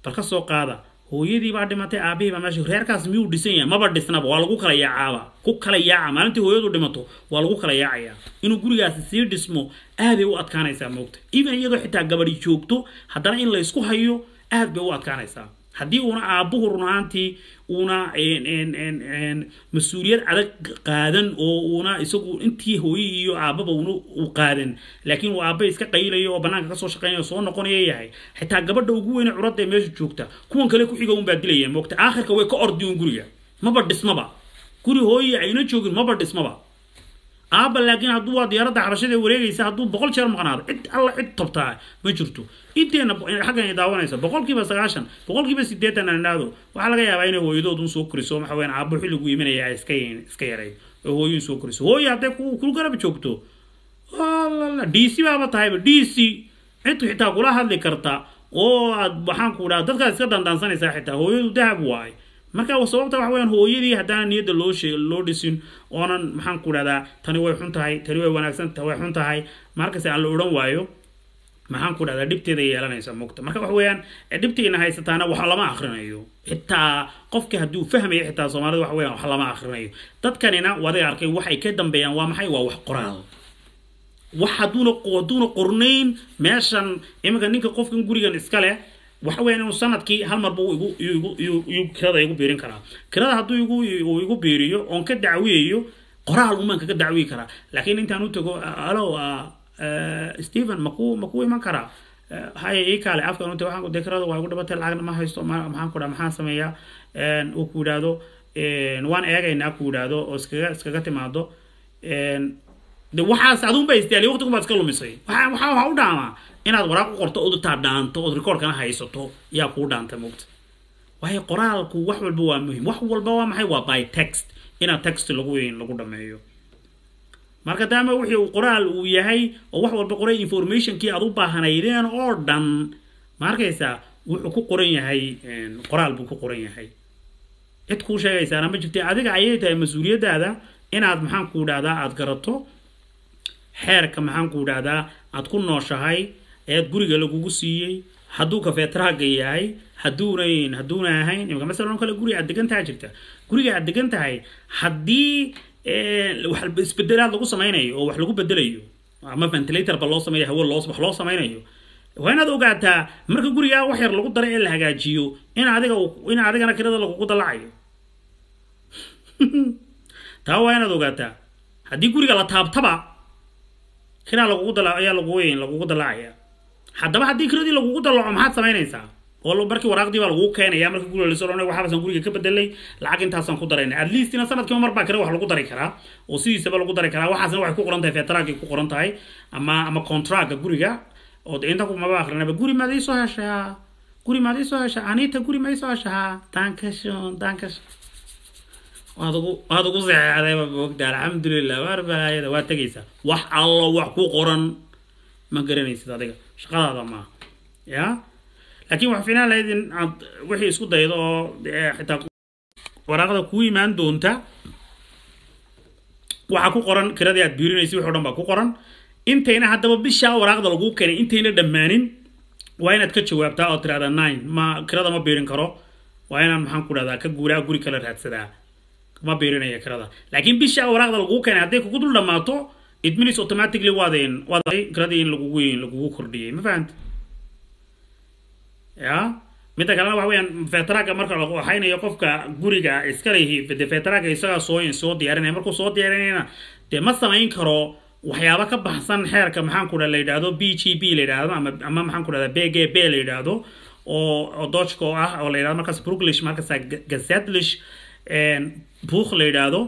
Bal ka soo qaada. Hooyadii baa dhimatay aabihii baa meesha reerkaas miyuu dhisan yahay maba dhisnaba waa lagu kala yaacaaba ku kala yaaca maalintii hooyadu dhimato waa lagu kala yaacayaa inuu gurigaasi sii dhismo aaday u adkaanaysaa moogta even iyadoo xitaa gabadhi joogto haddana in laysku hayo aad bay u adkaanaysaa haddii uuna aabbuhu run ahaantii uuna mas'uuliyad adag qaadan oo uuna isagu intii hooye iyo aabbaba una u qaadan. Laakiin uu aabba iska qaylayo oo bannaanka ka soo shaqeynaya soo noqonaya yahay. Xitaa gabadha ugu weyne curadda ee meesha joogta kuwan kale ku xiga unbaa dilaya moogta aakhirka way ka ordi un guriga. Maba dhismaba. Guri hooye ayna joogin maba dhismaba aabba laakiin hadduu waa diyaaradda xabashada wareegaysa hadduu boqol jeer maqnaado cid alla cid tabtaa ma jirto. Inteena xaggan ay daawanaysa boqolkiiba sagaashan boqolkiiba sideetan aan idhaahdo waxaa laga yaabaa inay hooyadood un soo koriso waxa weyaan aabbo xilligu imanaya iska iska yaray oo hooyin soo koriso. Hooye hadday ku garab joogto lala d c baaba tahayba d c cidku xitaa kula hadli karta oo aad waxaan ku dhaha dadkaad iska dandaansanaysaa xitaa hooyadu dahab waaye marka sababta waxa weyaan hooyadii haddaan niyadda loo shee loo dhisin oonan maxaan ku dhahdaa tani way xun tahay tani way wanaagsan way xun tahay. Markasta aan la odhan waayo maxaan ku dhahdaa dhibteeda yeelanaysa mugta. Marka waxa weeyaan dhibtiina haysataana wax lama akrinayo. Xitaa qofka hadduu fahmayo xitaa soomaalida waxa weeyaan wax lama akrinayo. Dadkanina wadiga arkay waxay ka dambeeyaan waa maxay? Waa wax qoraal. Wax hadduuna hadduuna qornayn meeshan iminka ninka qofkan gurigan iska leh waxa weeyaan inuu sannadkii hal marba igu igu kirada igu biirin karaa. Kirada hadduu igu biiriyo oon ka dacwiyayo qoraal umaan kaga dacwiyi karaa. Laakiin intaan u tago alo stephen maku maku iman karaa? Haya ii kaale afkan unta waxaan de kirada waa igu dhabatay lacagna ma haysto maxaan ku dhaha maxaan sameeyaa? Uu ku yidhaahdo waan eegaynaa ku yidhaahdo oo iskaga iskaga timaado de waxaas adunba istaali waqtigu baad iska lumisay. Waxa waxa waxa u dhaamaa inaad waraaq u qorto ood taa dhaanto ood recordkana haysato yaa kuu dhaantay mugta waayo qoraalku wax walba waa muhiim wax walba waa maxay? Waa by text. Inaad text lagu lagu dhameeyo. Marka daama wixii uu qoraal uu yahay oo wax walba qoray informationkii aad u baahanaydeen oo dhan ma arkaysaa wuxuu ku qoran yahay qoraal buu ku qoran yahay. Cid kuu sheegaysaana ma jirta adiga ayay tahay mas'uuliyaddaada inaad maxaan ku dhahdaa aada garato? Xeerka maxaan ku dhahdaa aad ku nooshahay eed guriga lagugu siiyey hadduu kafeetraaga yahay hadduunayn hadduuna ahayn imika masalan oo kale guriga aad degan jirta. Guriga aad degan tahay haddii isbedelaad lagu samaynayo oo wax lagu bedelayo ama ventilator ba loo sameeyo hawo loo wax loo samaynayo waa inaad ogaataa marka gurigaa wax yar lagu daro ee la hagaajiyo in adiga in adigana kirada lagugu dalacayo. [laughs] Taa waa inaad ogaataa. Haddii guriga la taabtaba kiraa lagugu dala ayaa lagu lagugu dalacaya haddaba haddii kiradii lagugu dalaco maxaad samaynaysaa? Oo markii waraaqdii baa lagu keenaya markii guriga dhanay waxaabasaan guriga ka bedelay lacag intaasaan ku darayna. At least sanadkiiba mar baa wax lagu dari karaa oo sidiisaba lagu dari karaa. Waxaasna waxay ku qoran tahay fetraagay ku qoran tahay ama ama contractka guriga oo de inta maba akrinaba guri maad iisoo heshaa guri maad iisoo heshaa anita guri ma iisoo heshaa dankashon dankashon waad ugu seexdayba moogta alxamdulilah waar balaayada waa tegaysaa wax allo wax ku qoran ma garanaysid adiga shaqadaada maaha ya? Laakiin wax filaan lahayd in aad wixii isku daydo oo xitaa waraaqda kuu imaan doonta waxaa ku qoran kiradii aad biirinaysa wix o dhan baa ku qoran. Intayna haddaba bishaa waraaqda laguu keenay intayna dhammaanin waa inaad ka jawaabtaa oo tirahdaa nine ma kirada ma biirin karo. Waa inaan maxaan ku dhahdaa ka guuraa guri kala raadsadaa. Ma biirinaya kirada. Laakiin bisha waraaqda lagugu keenay hadday kugu dul dhammaato it means automatically waadeen waad kiradii in lagugu lagugu kordhiyey ma fahanta ya? Midda kalena waxa weeyaan fetraga marka waxaynayo qofka guriga iska lehi de fetraga isagaa soo soo diyaarinaya markuu soo diyaarinayna dee ma samayn karo waxyaaba ka baxsan xeerka maxaan ku dhaha la yidhaahdo b g b la yidhaahdo ama ama maxaan ku dhahda b g b la yidhaahdo oo dodgka oo ah oo la yidhahdo markaas brooglish markaas gazetlish buuk la yidhaahdo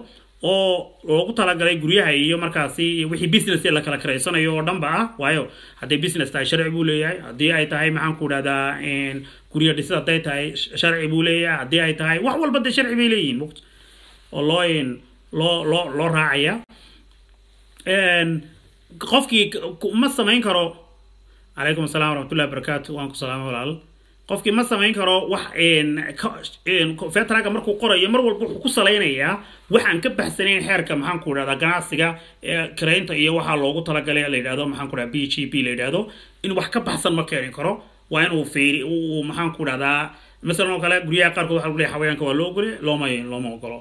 oo loogu talagalay guryaha iyo markaasi wixii business la kala karaysanayo oo dhanba ah. Waayo hadday business tahay sharci buu leeyahay. Haddii ay tahay maxaan ku dhahdaa gurya dhisid hadday tahay sharci buu leeyahay. Haddii ay tahay wax walba dee sharci bay leeyihiin. Oo loo loo loo loo raacaya. Qofkii ma samayn karo. Calaykum assalam waraxmatullahi wabarakaatu waan ku salaamay walaal qofkii ma samayn karo wax fetraga markuu qorayo mar walba wuxuu ku salaynayaa waxaan ka baxsanayn xeerka maxaan ku dhahdaa ganacsiga karaynta iyo waxaa loogu talagalay la yidhahdo maxaan ku dhaha b g p la yidhahdo in wax ka baxsan ma keeni karo waa inuu fiiri uu maxaan ku dhahdaa masalan oo kale guryaha qaarkood waxa lagu leeyahay xawayaanka waa loo ogole looma looma ogolo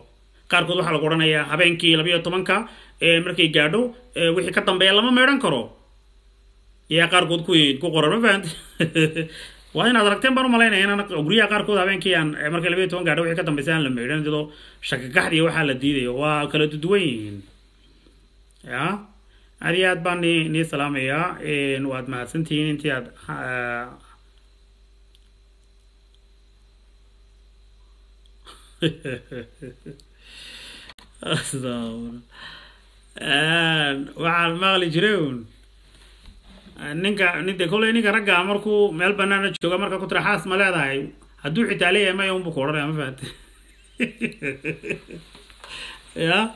qaarkood waxaa lagu odhanayaa habeenkii labayo tobanka markay gaadho wixii ka dambeeya lama meedhan karo. Yaa qaarkood ku qoran ma fahant [laughs] waa inaad aragteen baan u malaynaya inaan guryaha qaarkood habeenkii aan markay labaiyo toban gaadho wixii ka dambaysa aan la meydhan iyadoo shakagaxdiya waxaa la diidayo waa kala duwan yihiin ya? Aad iyo aad baan ni nii salaamayaa waad mahadsantihiin intii aad waxaan maqli jiray ninka ninte kolley ninka ragga markuu meel banaana jooga marka ku tira xaas ma leedahay. Hadduu xitaa leeyahay maya unbu ku odhanaya ma fahante [laughs] ya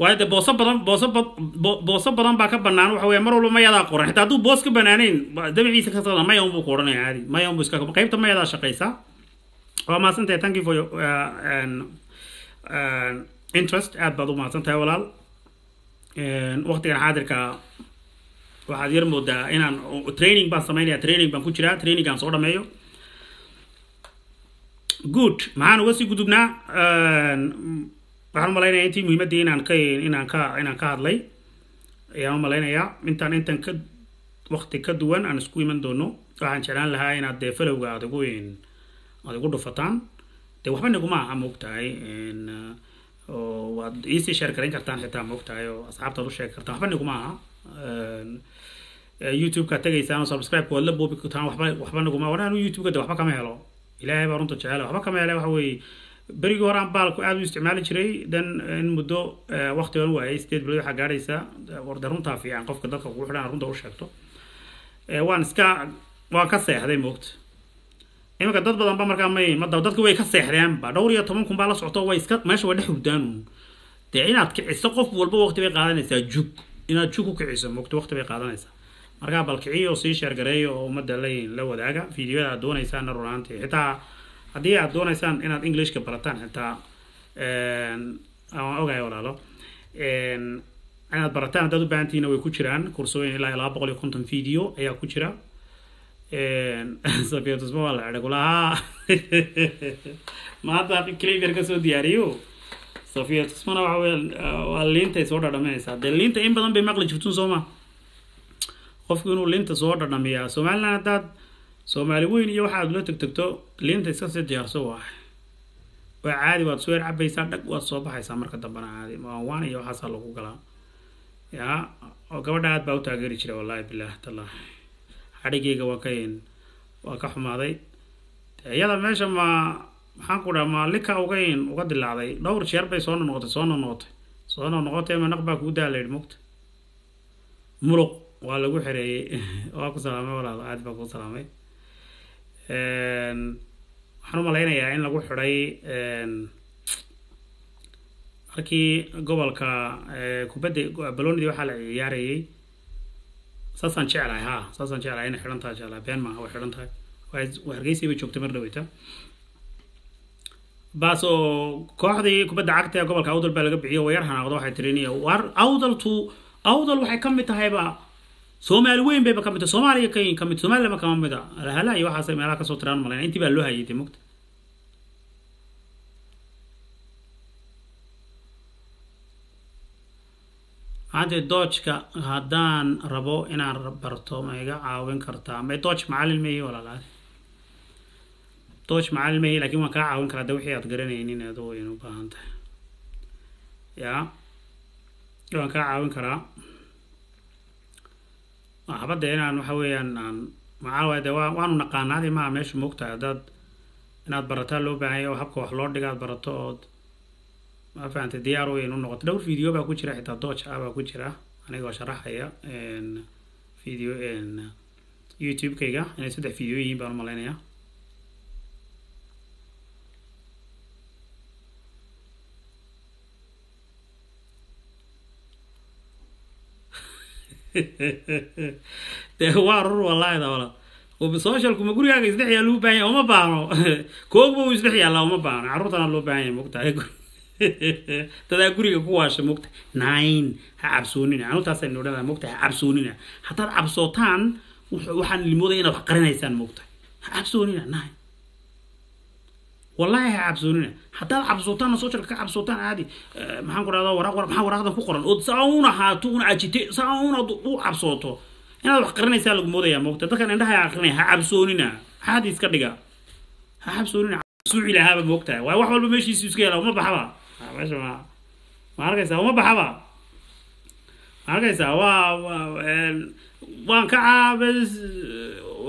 waayo dee booso badan booso ba- bo- booso badan baa ka banaan waxa weeye mar walba mayadaa qoran. Xitaa hadduu boos ka banaanayn ba- dabiciisa ka socda maya unbuu ku odhanaya caadi maya unbuu iska qaybta mayadaa shaqaysa. Waa mahadsantahay thank you for your uh, uh, interest. Aad baad u mahadsantahay walaal. Waqtigan xaadirka waxaad yar moodaa inaan training baan sameynaya training baan ku jiraa training aan soo dhameeyo. Good. Maxaan uga sii gudubnaa waxaan u malaynaya intii muhiimaddii inaan ka inaan ka inaan ka hadlay. Ayaan umalaynayaa intaan intan ka waqti ka duwan aan isku iman doono. Waxaan jeclaan lahaa inaad dee falowga aad ugu aad ugu dhufataan. Dee waxba naguma aha moogtahay oo waad iisii sheer garayn kartaan xitaa moogtahay oo asxaabtaad u sheegi kartaan waxba naguma aha youtube-ka tegaysaan oo subscribe-ka waad la boobi kartaan waxba waxba naguma youtube-ka de waxba kama helo. Ilaahay baa runta jecel waxba kama hele waxa weeye berigii hore aan baalku aad u isticmaali jiray dan in muddo waqti baan waayay sideed bilood waxaa gaadhaysa warde runtaa fiican qofka dadka kugu runta u sheegto. Waan iska waan ka seexday moogta iminka dad badan ba markaa may mada dadka way ka seexdeenba dhowr iyo toban kun baa la socto way iska meesha way dhex hurdaan dee inaad kiciso qof walba waqti bay qaadanaysaa jug inaad jug ku kiciso moogta waqti bay qaadanaysaa markaa bal kiciyo sii sheergareeyo oo ummadda la la wadaaga. Fiidiyoda aad doonaysaanna runaantii xitaa haddii aad doonaysaan inaad englishka barataan xitaa aan ogahay walaalo. Inaad barataan haddaad u baahantihiina way ku jiraan. Kursooyin ilaa laba boqol iyo konton video ayaa ku jira. Safiya [laughs] tusma waa la xidhay kulahaa [laughs] maanta cliver ka soo diyaariyo? Safiya tusmana waxa wey waa liintay soo dhadhaminaysaa. Dee liinta in badan bay maqli jirtun soo ma qofku inuu liinta soo dhadhamiyaa. Somaliland haddaad soomaali weyn iyo waxaad la tegtegto liinta iska sii diyaarso waa waa caadi waad soo yar cabaysaa dhag waad soo baxaysaa marka dambena caadi. Waan iyo waxaasaa lagu galaa. Yaa oo gabadha aad baa u taageeri jira wallahi bilah tallah xadhigayga waa ka waa ka xumaaday. Iyada meesha ma maxaan ku dhaha ma lika uga uga dilaacday dhowr jeer bay soo noqotay soo noqotay. Soo noqotay ma naq baa kugu daa layidhi mugta muluq waa lagu xereeyey. Waa ku salaamay walaal aad baa ku salaamay. Waxaan u malaynayaa in lagu xidhay markii gobolka kubadda balonidii waxaa la ciyaarayay saasaan jeclahay ha saasaan jeclahay inay xidhan tahay jeclahay been maaha way xidhan tahay. Waa hargeysii bay joogtay mar dhaweyta. Baas oo kooxdii kubadda cagta ee gobolka awdal baa laga bixiyo wayar hanaaqdo waxay tiri war awdal waxay ka mid tahayba soomaali weyn bayba ka mid soomaaliya ka ka mid soomaaliyama kama mid a hala iyo waxaasay meelaha ka soo tiraan malayna. Intii baa loo hayay dee mogta hadde doojka haddaan rabo inaan barto ma iga caawin kartaa? May dooj macalin mayi walaalaad dooj macalin mayi laakiin waan kaa caawin karaa de wixii aad garanaynin aad wayn u baahan tahay. Ya waan kaa caawin karaa waxbade inaan waxa weeyaan aan waay de waa waanu naqaanaadi maha meesha moogtahay haddaad inaad barataa loo baahanya oo habka wax loo dhiga aad barato ood ma fahantay diyaar weyn u noqoto. Dhowr video baa ku jira xitaa dooj ah baa ku jira anigoo sharaxaya video youtube-kayga. Inay saddex video yihiin baan u [laughs] dee waa rur wallahi dawala. Socialku ma gurigaaga isdhex yaa loo baahan yahay uma baahno. [laughs] Koogba uu isdhex yaallaa uma baahno. Carruurtana loo baahan yahay mogtahay [laughs] dadaa guriga ku waasha mogta nine ha cabsoonina. Anutaasaynu odhanaa mogta ha cabsoonina. Haddaad cabsootaan waxaan limoodaya inaad wax qarinaysaan mogta ha cabsoonina nine wallahi ha cabsoonina haddaad cabsootaan socialka ka cabsootaan caadi maxaan ku dhahdaa waraaq maxaa waraaqdan ku qoran. Oo saa una haato una ajite saa una u cabsooto inaad wax qarinaysaa lagu moodayaa mogta dadkan indhaha akrinaya ha cabsoonina haadi iska dhiga. Ha cabsoonina suuci lahaaba mogtahay waay wax walba meeshiisu iska yala uma baxaba. Meesha ma ma arkaysaa uma baxaba. Ma arkaysaa waa waan ka caabes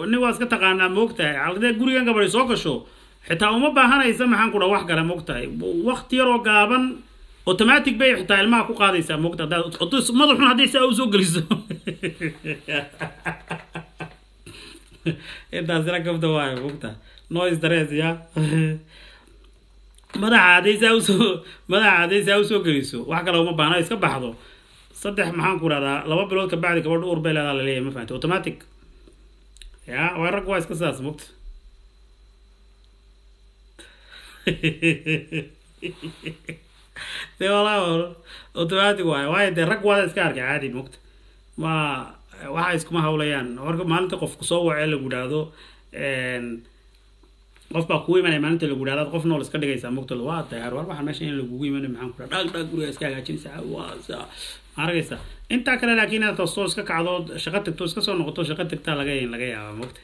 nin waa iska taqaanaa moogtahay halkadee gurigan gabadhay soo gasho xitaa uma baahanaysa maxaan ku dhaa wax kale moogtahay waqti yaroo gaaban automatic bay xitaa ilmaha ku qaadaysaa haddaad madaxun haddii saa u soo geliso. [laughs] Intaasina gabda waayo moogta noise darees ya. [laughs] Madaxa hadday saa u soo madaxa hadday saa u soo geliso wax kale uma baahna iska baxdo. Saddex maxaan ku rahdaa laba bilood ka bacdi gabadha uur bay leedaa la leeyahay ma fahamti automatic. Ya waa rag waa iska sidaas mugta de walaa automatic waayo waayo dee rag waada iska arkay caadi mugta ma waxa iskuma hawlayaan marka maalinta qofku soo wace lagu idhaahdo qof baa kugu imanaya maalinta lagu idhahdo qof nool iska dhigaysaa mugta waa dayaar war waxaan meesha in lagugu imanay maxaan ku dhaha dhag dhag guriga iska hagaajinaysaa waa sa. Ma arkaysa intaa kale laakiin inaad toostoo iska kacdo shaqo tagto iska soo noqoto shaqo tagtaa laga laga yaabaa mugta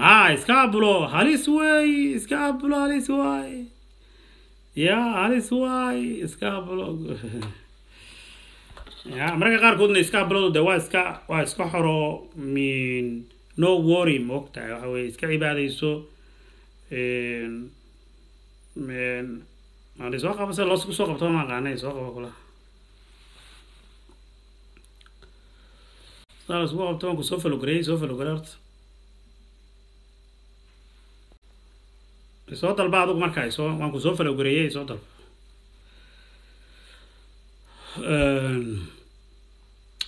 ha iska abulo halis wey iska abulo halis waay ya halis waay iska abulo [laughs] ya mararka qaarkoodna iska abuladu de waa iska waa iska xoro min no worry ma waxa weye iska cibaadayso adi soo qaba se loos ku soo qabto ma aqaanay soo qaba kula saa lasku qabto waan ku soo falogreyey soo falogore horta soo dalba adugu markaa soo waan falogreeyey soo dalba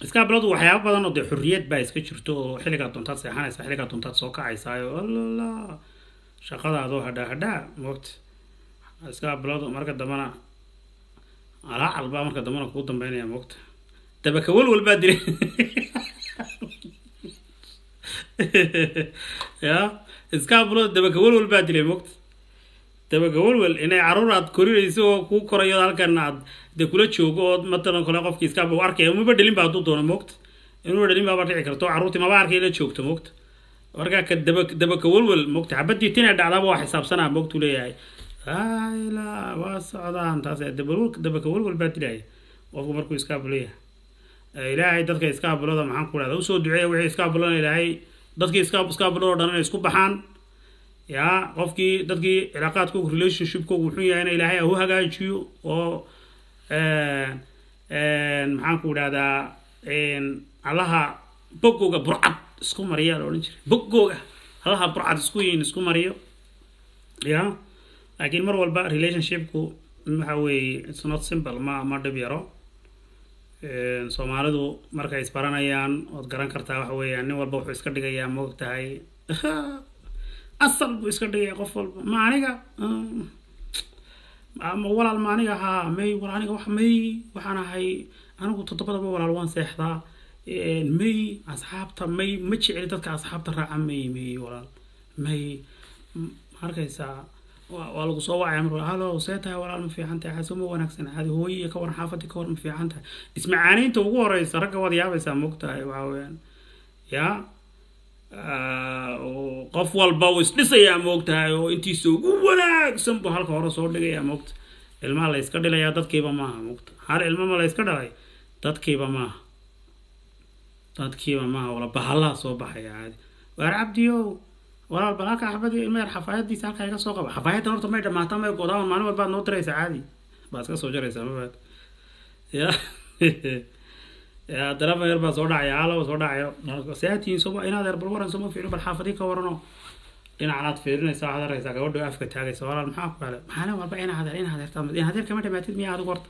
iska abladu waxyaaba badan oo dee xorriyad baa iska jirto oo xilligaa doontaad seexanaysa xilligaa doontaad soo kacaysaayo alala shaqadaadoo hadhaa hadhaa moogta iska abladu marka dambana alaacal baa marka dambana kuu dambeynaya moogta welwel baa dilay [laughs] ya iska abladu dabaka welwel baa dilay moogta dabaka welwel inay carruur aad korinayso oo kuu korayo halkan aad dee kula joogo oo matalan kale qofkii iska u arkaya maba dhelin ba hadduu doono moogta inuuna dhelin baaba dhici karto. Carruurtii maba arkay la joogto moogta markaa ka daba welwel moogta xabadii tinay dhacdaaba waa xisaabsanaa moogtu leeyahay. La waa socdaan taas dabaka welwel baa dilaya qofku markuu iska ilaahay dadka iska abulada maxaan ku dhahda u soo duceeya wixii iska ilaahay dadkii iska iska abulada o dhan inay isku baxaan ya qofkii dadkii cilaaqaadkoogu relationshipkoogu wuxuu yahay in ilaahay u hagaajiyo oo maxaan ku idhahdaa allaha bogooga burcad isku mariya la odhan jiray. Bogooga allaha burcad isku yiin isku mariyo. Ya laakiin mar walba relationshipku waxa weeye it's not simple ma ma dhib yaro. Soomaalidu markay isbaranayaan ood garan kartaa waxa weeyaan nin walba wuxuu iska dhigayaa moog tahay [laughs] asal buu iska dhigaya qof walba. Ma aniga walaal ma aniga haa may wal aniga wax may waxaan ahay anigu toddobadaba walaal waan seexdaa. May asxaabta may ma jeceli dadka asxaabta raaca may may walaal. May ma arkaysaa? Waa lagu soo wacaya mar halo see tahay walaal ma fiican tahay? Xaso ma wanaagsan caadi hooyiya ka waran xaafadii ka waran ma fiican tahay? Ismacaaniinta ugu horeysa ragga waad yaabaysaa moogtahay waxa weeyaan. Yaa qof walba uu isdhisayaa moogtahay oo intiisa ugu wanaagsan buu halka hore soo dhigayaa moogta. Ilmaha la yska dhilayaa dadkiiba maaha moogta. Har ilmama la yska dhalay dadkiiba maaha. Dadkiiba maaha wala bahalaha soo baxaya caadi waar cabdiyow walaal bal halka xabadii ilma yar xafaayadiisa halkaa iga soo qaba. Xafaayadan horta may dhamaataa may godaawan maalin walbaad noo diraysaa caadi. Baad iska soo jaraysaa mabaad ya [laughs] daraba yar baa soo dhacaya alaba soo dhacayo saatiin soma inaad yar bal waran soma fiicno bal xaafadii ka warano. Dhinacanaad fiirinaysa waxaad araysaa gabadho afka taagaysa. Walaal maxaa ku hele maxaana walba inaad yar inaad yarta inaad yar kama dhamaatid miyaa adigu horta?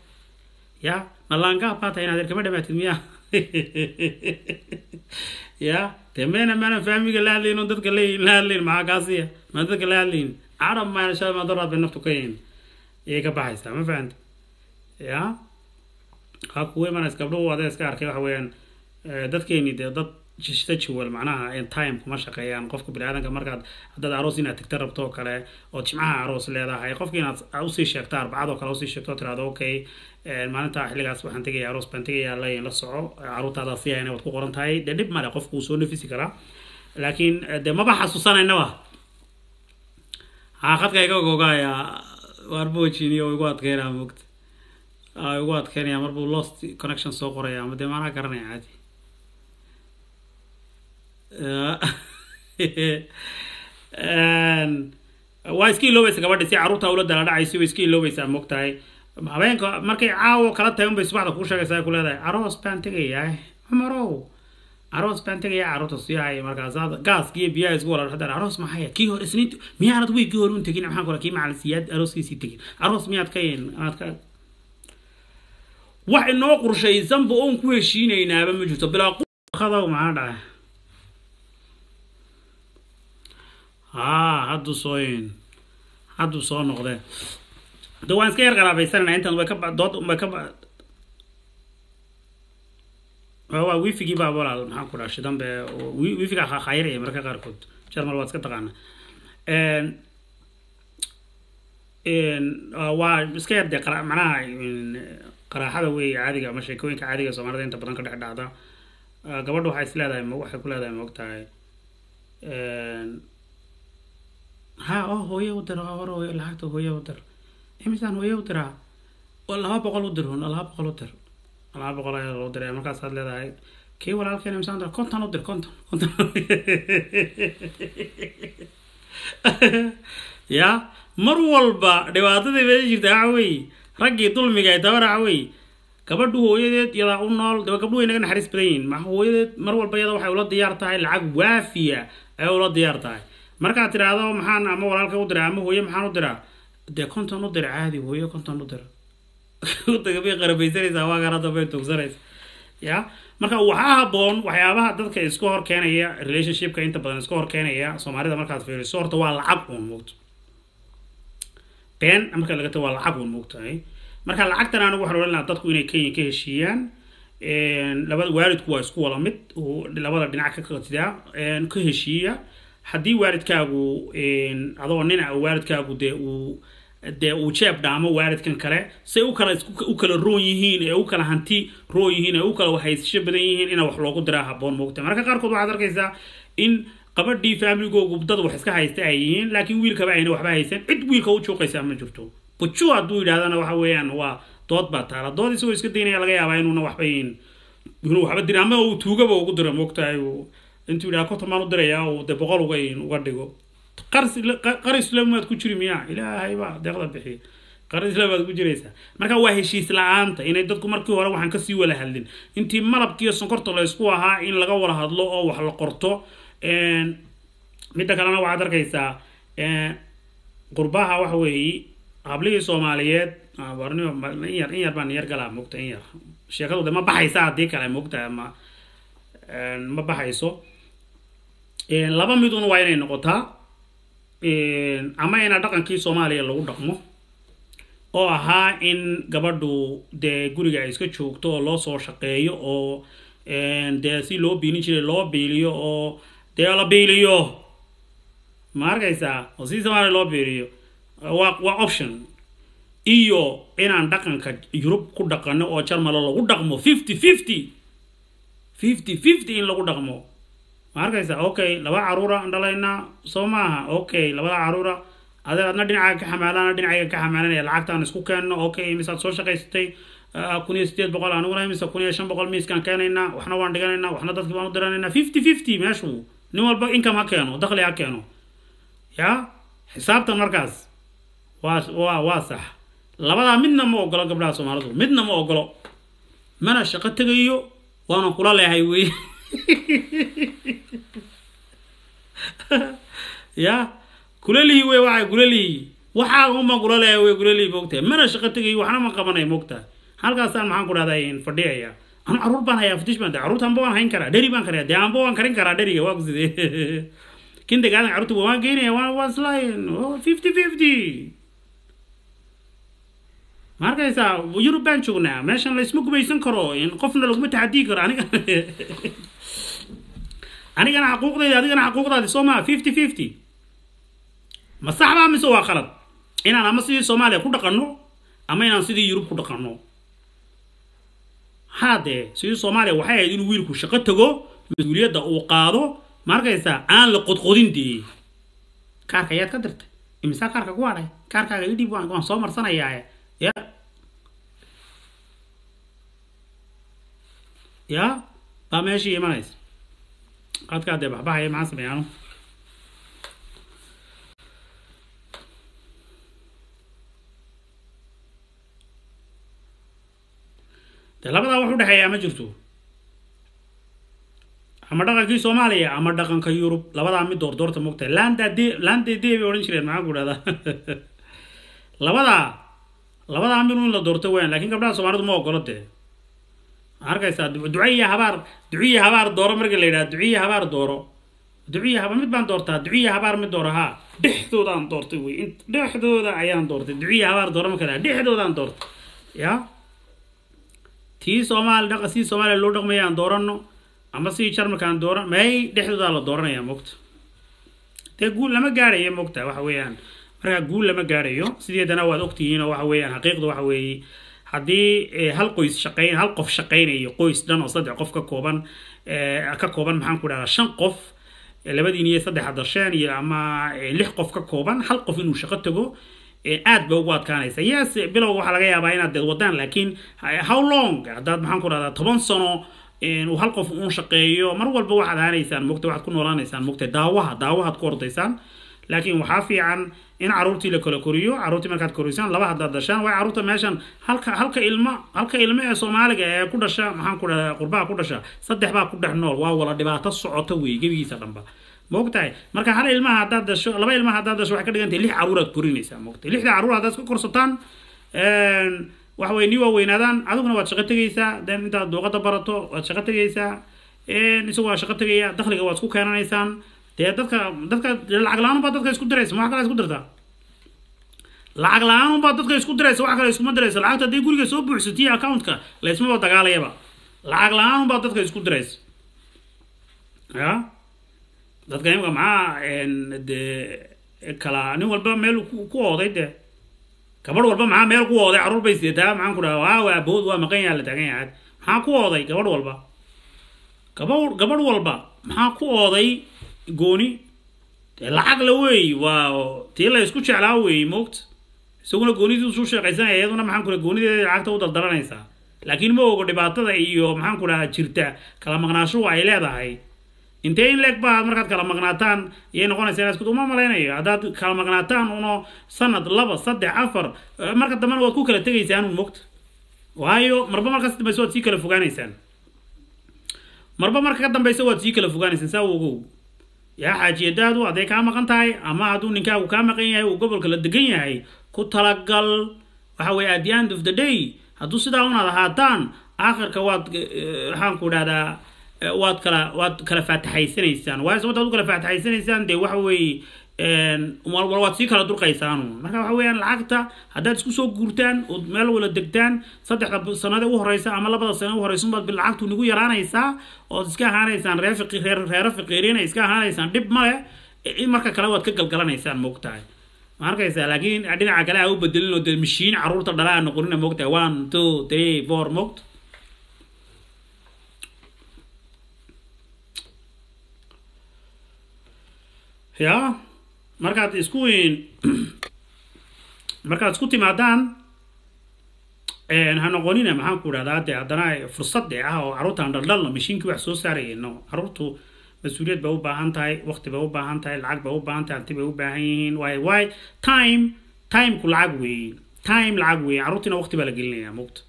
Ya malaangaa baa tahay inaad yar kama dhamaatid miyaa? [laughs] Ya dee meena maana fahmiga la hadlayn oo dadka la la hadlayn maxaa kaasiya maa dadka la hadlayn carab maana shaa madoraad bay naftu ka yihiin iyay ka baxaysaa ma fahanta ya ha kuwa imanaysa gabdhuhu adee iska arkay waxa weeyaan dadkeeni dee dad jista jawal macnaha time kuma shaqeeyaan. Qofka biniaadanka markaad haddaad aroos inaad tagta rabto oo kale oo jimcaha aroos leedahay qofka inaad u sii sheegto arbacadoo kale u sii sheegto tirahdo okay maalinta xilligaas waxaan tegaya aroos baan tegaya layn la soco caruurtaada siyahayna waad ku qoran tahay. Dee dhib male qofku wuu soo nafisi karaa. Laakiin dee maba xasuusanaynaba haa khadka iga gogaaya warbojiniyo igu adkeynaa mogta igu adkeynaya marbuu lost connection soo qoraya ama dee maanaa garanaya caadi. Waa iska iloobaysa gabadhi si carruurta ula dala dhacaysi way iska iloobaysaa mogtahay habeenka markay caawo kala tagan bay subaxda kuu sheegaysaa ku leedahay aroos baan tegayaa cumarow aroos baan tegaya carruurta siyahay markaasaad gaaska iyo biyaha isku walaal haddana aroos maxaya kii hore isniinta miyaanad weygii hore un tegin maxaan kula kii macalin siyaad arooskiisii tegin. Aroos miyaad ka aad ka wax inoo qorshaysanba oon ku heshiinaynaaba ma jirto bilaa qadaw maxaa dhacay haa hadduu sooyin hadduu soo noqdee de waan iska yar qalaabaysanana intan way ka dood way ka waa wifigii baa walaal maxaan ku dhaha shidan be wifiga khayraya marka qaarkood jarmal waad iska taqaana waa iska yar dee macnaha qaraaxada weeye caadiga ama sheekooyinka caadiga soomaalida inta badan ka dhex dhacda gabadha waxay is leedahay waxay ku leedahay ma ogtahay. Ha oo hooye u diro hor lacagta hooye u dir. Imisaan hooye u diraa laba boqol u dir hun laba boqol u dir. Laba boqol ayaa loo diray markaasaad leedahay. Kii walaalkeena imisaan dira konton u dir konton konton. [laughs] Ya mar walba dhibaatadii meesha jirta waxa weeye raggii dulmiga ee dabaraca weeye gabadhu hooyadeed yadaa u nool daba gabdhu way naga naxariis badan yihiin ma hooyadeed mar walba iyada waxay ula diyaar tahay? Lacag waafiya ay ula diyaar tahay. Markaad tidhaahdo maxaan ama walaalka u diraa ama hooye maxaan u diraa dee konton u dira caadi hooye konton u dira [laughs] bay qarabaysanaysaa waagaan hadda bay tugsanaysa. Ya? Marka waxaa haboon waxyaabaha dadka isku hor keenaya relationshipka inta badan isku hor keenaya soomaalida markaad fiiriso horta waa lacag uun moogto been marka laga tago waa lacag uun moogtahay marka lacagtan anigu waxaan odhan lahaa dadku inay kenya ka heshiiyaan labada waalidku waa isku wada mid labada dhinac ka qatidaa ka heshiiya. Haddii waalidkaagu adoo nina waalidkaagu dee uu dee uu jeeb dhaamo waalidkan kale say u kala u kala roon yihiin ee u kala hanti roon yihiin ee u kala haysasho badan yihiin ina wax loogu diraa haboon moogta marka qaarkood waxaad arkaysaa in qabadhii faamiligoogu dad wax iska haysta ay yihiin laakiin wiilkaba ayna waxba haysan. Cid wiilka u juuqaysaa ma jirto. Buju hadduu yidhahdana waxa weeyaan waa dood baa taala. Dood isagoo iska daynaya laga yaabaa inuuna waxba inuu waxba dirin ama uu tuugaba ugu diro moogtahay intuu yidhaha konton baan u dirayaa uu dee boqol uga uga dhigo. Qar islamaad ku jiri miyaa? Ilaahay baa deeqda bixiya qar islamaad ku jiraysaa marka waa heshiis la'aanta inay dadku markii hore waxaan ka sii wala hadlin. Intii malabkiiyo sonkorta la isku ahaa in laga wada hadlo oo wax la qorto midda kalena waxaad arkaysaa qurbaha waxa weeye hablihii soomaaliyeed in yar in yar baan yar galaa mogta in yar sheekadu de ma baxaysa haddii kale mogta ma ma baxayso. Laba midun waa inay noqotaa ama ina dhaqankii soomaaliya lagu dhaqmo oo ahaa in gabadhu dee guriga ay iska joogto oo loo soo shaqeeyo oo dee si loo biilin jiray loo biiliyo oo dee la biiliyo ma arkaysaa oo si soomaaliya loo biiliyo waa waa option. Iyo inaan dhaqanka yurub ku dhaqano oo jarmalo lagu dhaqmo fifty fifty. fifty fifty in lagu dhaqmo ma arkaysa okay laba caruura aan dhalaynaa soo maaha okay labada caruura adeer adna dhinacaaga ka xamaalana dhinacayga ka xamaalanaya lacagtaan isku keenno okay imisaad soo shaqaysatay kun iyo sideed boqol aniguna imisa kun iyo shan boqol miiskaan keenaynaa waxna waan dhiganaynaa waxna dadki baan u diranaynaa fifty fifty meeshu nin walba income ha keeno dakhli ha keeno. Ya? Xisaabtan markaas waa waa waa sax. Labadaa midna ma ogolo gabdhaha soomaalidu midna ma ogolo. Mana shaqo tegayo waana kula leehay wey [laughs] ya? Kulalihi wey waxay kulalihi waxaa uma kula leehay wey kulalihi moogtahay mana shaqo tegayo waxna ma qabanay moogtahay halkaasaan maxaan ku dhahday fadhiyaya anu carruur baan hayaa fatish baan carruurta amba waan hayn karaa dheri baan kariyaa dee amba waan karin karaa dheriga waa kuside [laughs] kindagaadan carruurta waan geynaya waan waa islayn fifty fifty. Ma yurub baan joognaa meeshan laysma gumaysan karo qofna laguma [laughs] taxadii karo aniga anigana xaquuqdayda adigana xaquuqdaadi soo fifty fifty. Ma mise waa qalad inaan ama sidii soomaaliya ku dhaqanno ama inaan sidii yurub ku dhaqanno haadee sidii soomaaliya waxay ahayd inuu wiilku shaqo tago mas'uuliyadda uu qaado ma arkaysaa aan la qodqodin dee kaarka ayaad ka dirtay imisaa kaarka ku hadhay kaarkaaga idhib waan soo marsanayaa ya? Ya? Baa meeshii imanaysa. Qaadkaa dee baxbaxaya maxaan sameeyaanu dee labadaa wax u dhexeeyaa ma jirto. Ama dhaqankii soomaaliya ama dhaqanka yurub labadaa mid door doorta mogtahay laandade laandede bay odhan jireen maxaan ku [laughs] labadaa labadaa mid in la doorto weyan laakiin gabdhaha soomaalidu ma ogolo dee arkaysaa duciya habaar duciya habaar dooro marka la yidhaha duciya habaar dooro. Duciya habaar mid baan doortaa duciya habaar mid dooro haa dhexdoodaan doortay wey dhexdooda ayaan doortay duciya habaar dooro marka dhexdoodaan doortay ya tii soomaali dhaqa si soomaaliya loo dhaqmaya aan doorano ama si jarmalka aan dooran may dhexdoodaa la dooranaya mogta dee guul lama gaarayo mogta waxa weeyaan. Markaa guul lama gaarayo sideedana waad ogtihiin oo waxa weeyaan xaqiiqda waxa weeye haddii hal qoys shaqayn hal qof shaqaynayo qoys dhan oo saddex qof ka kooban ka kooban maxaan ku dhahdaa shan qof labadiin iyo saddex dasheen iyo ama lix qof ka kooban hal qof inuu shaqo tago aad ba ugu adkaanaysa. Yes bilowga waxaa laga yaabaa inaad deed wadaan laakiin how long? Haddaad maxaan ku dhahdaa toban sano hal qof uun shaqeeyo. Mar walba waxaad aanaysaan mogta waxaad ku noolaanaysaan mogta daawaha daawahaad ku ordaysaan. Laakiin waxaa fiican in caruurtii la kala koriyo caruurtii markaad korisaan laba haddaad dashaan way carruurta meeshan halka halka ilmo halka ilmo ee soomaaliga ee ku dhasha maxaan ku dhahdaa qurbaha ku dhasha saddex baa ku dhex nool. Waa wala dhibaato socota wey gebigiisa dhanba maogtahay marka hal ilmaha haddaad dasho laba ilmaha haddaad dasho waxay ka dhigantahay lix caruuraad korinaysaa maogtahay lixda carruur haddaad iska korsataan waxa weye nii waaweynaadaan adiguna waad shaqo tegaysaa den intaad duuqada barato waad shaqo tegaysaa. Isagu waa shaqo tegaya dakhliga waad isku keenanaysaan. Dee dadka dadka lacag la'aan baa dadka isku diraysa ma wax kale isku dirtaa lacag la'aan baa dadka isku diraysa wax kale iskuma diraysa. Lacagta haddii guriga soo buuxsatiyo accountka laysmaba dagaalayaba. Lacag la'aan baa dadka isku diraysa. Ya dadka imika maxaa dee kala nin walba meel ku ooday dee gabadh walba maxaa meel ku ooday carruur bay sidataa maxaan ku dhaha waa waa bood waa maqan yaha la taagan yahay. Maxaa ku ooday gabadh walba? Gabadh walba maxaa ku ooday gooni? Lacag la weey waa tii la isku jeclaa weey moogta isaguna goonidii usuu sheekaysanaya iyaduna maxaan ku dhaha goonideeda lacagta u daldalanaysaa. Laakiin ma ogo dhibaatada iyo maxaan ku dhaha jirta kala maqnaashuhu ay leedahay intee in leeg baa markaad kala maqnaataan iyay noqonaysa inaad uma malaynayo haddaad kala maqnaataan uno sanad laba saddex afar marka dambena waad ku kala tegaysaan un mogta waayo marba markas dambaysa waad sii kala fogaanaysaan marba marka ka dambaysa waad sii kala fogaanaysaan saa ogow yaa xaajiyadaadu hadday kaa maqan tahay ama hadduu ninkaagu kaa maqan yahay uu gobolka la degan yahay ku talagal waxa weye at the end of the day? Hadduu sidaa unaad ahaataan aakhirka waad waxaan ku dhahdaa waad kala waad kala faataxaysanaysaan waayo sababta ad u kala faataxaysanaysaan dee waxa weeye waad sii kala durqaysaan marka waxa weeyaan lacagta haddaad isku soo guurtaan ood meel wala degtaan saddexda sanada u horeysa ama labada sana u horeysa unbaad lacagtu nagu yaraanaysaa ood iska ahaanaysaan reer reer reero iska ahaanaysaan dhib male marka kale waad ka galgalanaysaan moogtahay ma arkaysaa? Laakiin dhinaca kale aa u bedelin oo dee mashiin carruurta dhala aa noqonina moogtahay one two three four moogta ya markaad isku markaad isku timaadaan ha noqonina maxaan ku dhahdaa dee haddana fursad dee ah oo carruurtaan dhaldhalno mashiinkii wax soo saarayno carruurtu mas'uuliyad bay u baahan tahay waqti bay u baahan tahay lacag bay u baahan tahay hanti bay u baahan yihiin waay waay time timeku lacag weeye time lacag weeye carruurtiina waqti baa la gelinaya mugta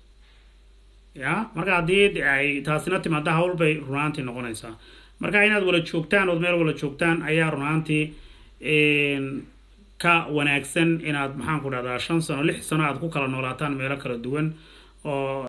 ya marka haddii ay taasina timaada hawl bay runaantii noqonaysaa marka inaad wala joogtaan ood meel wala joogtaan ayaa runaantii ka wanaagsan inaad maxaan ku dhahdaa shan sano lix sano aad ku kala noolaataan meelo kala duwan oo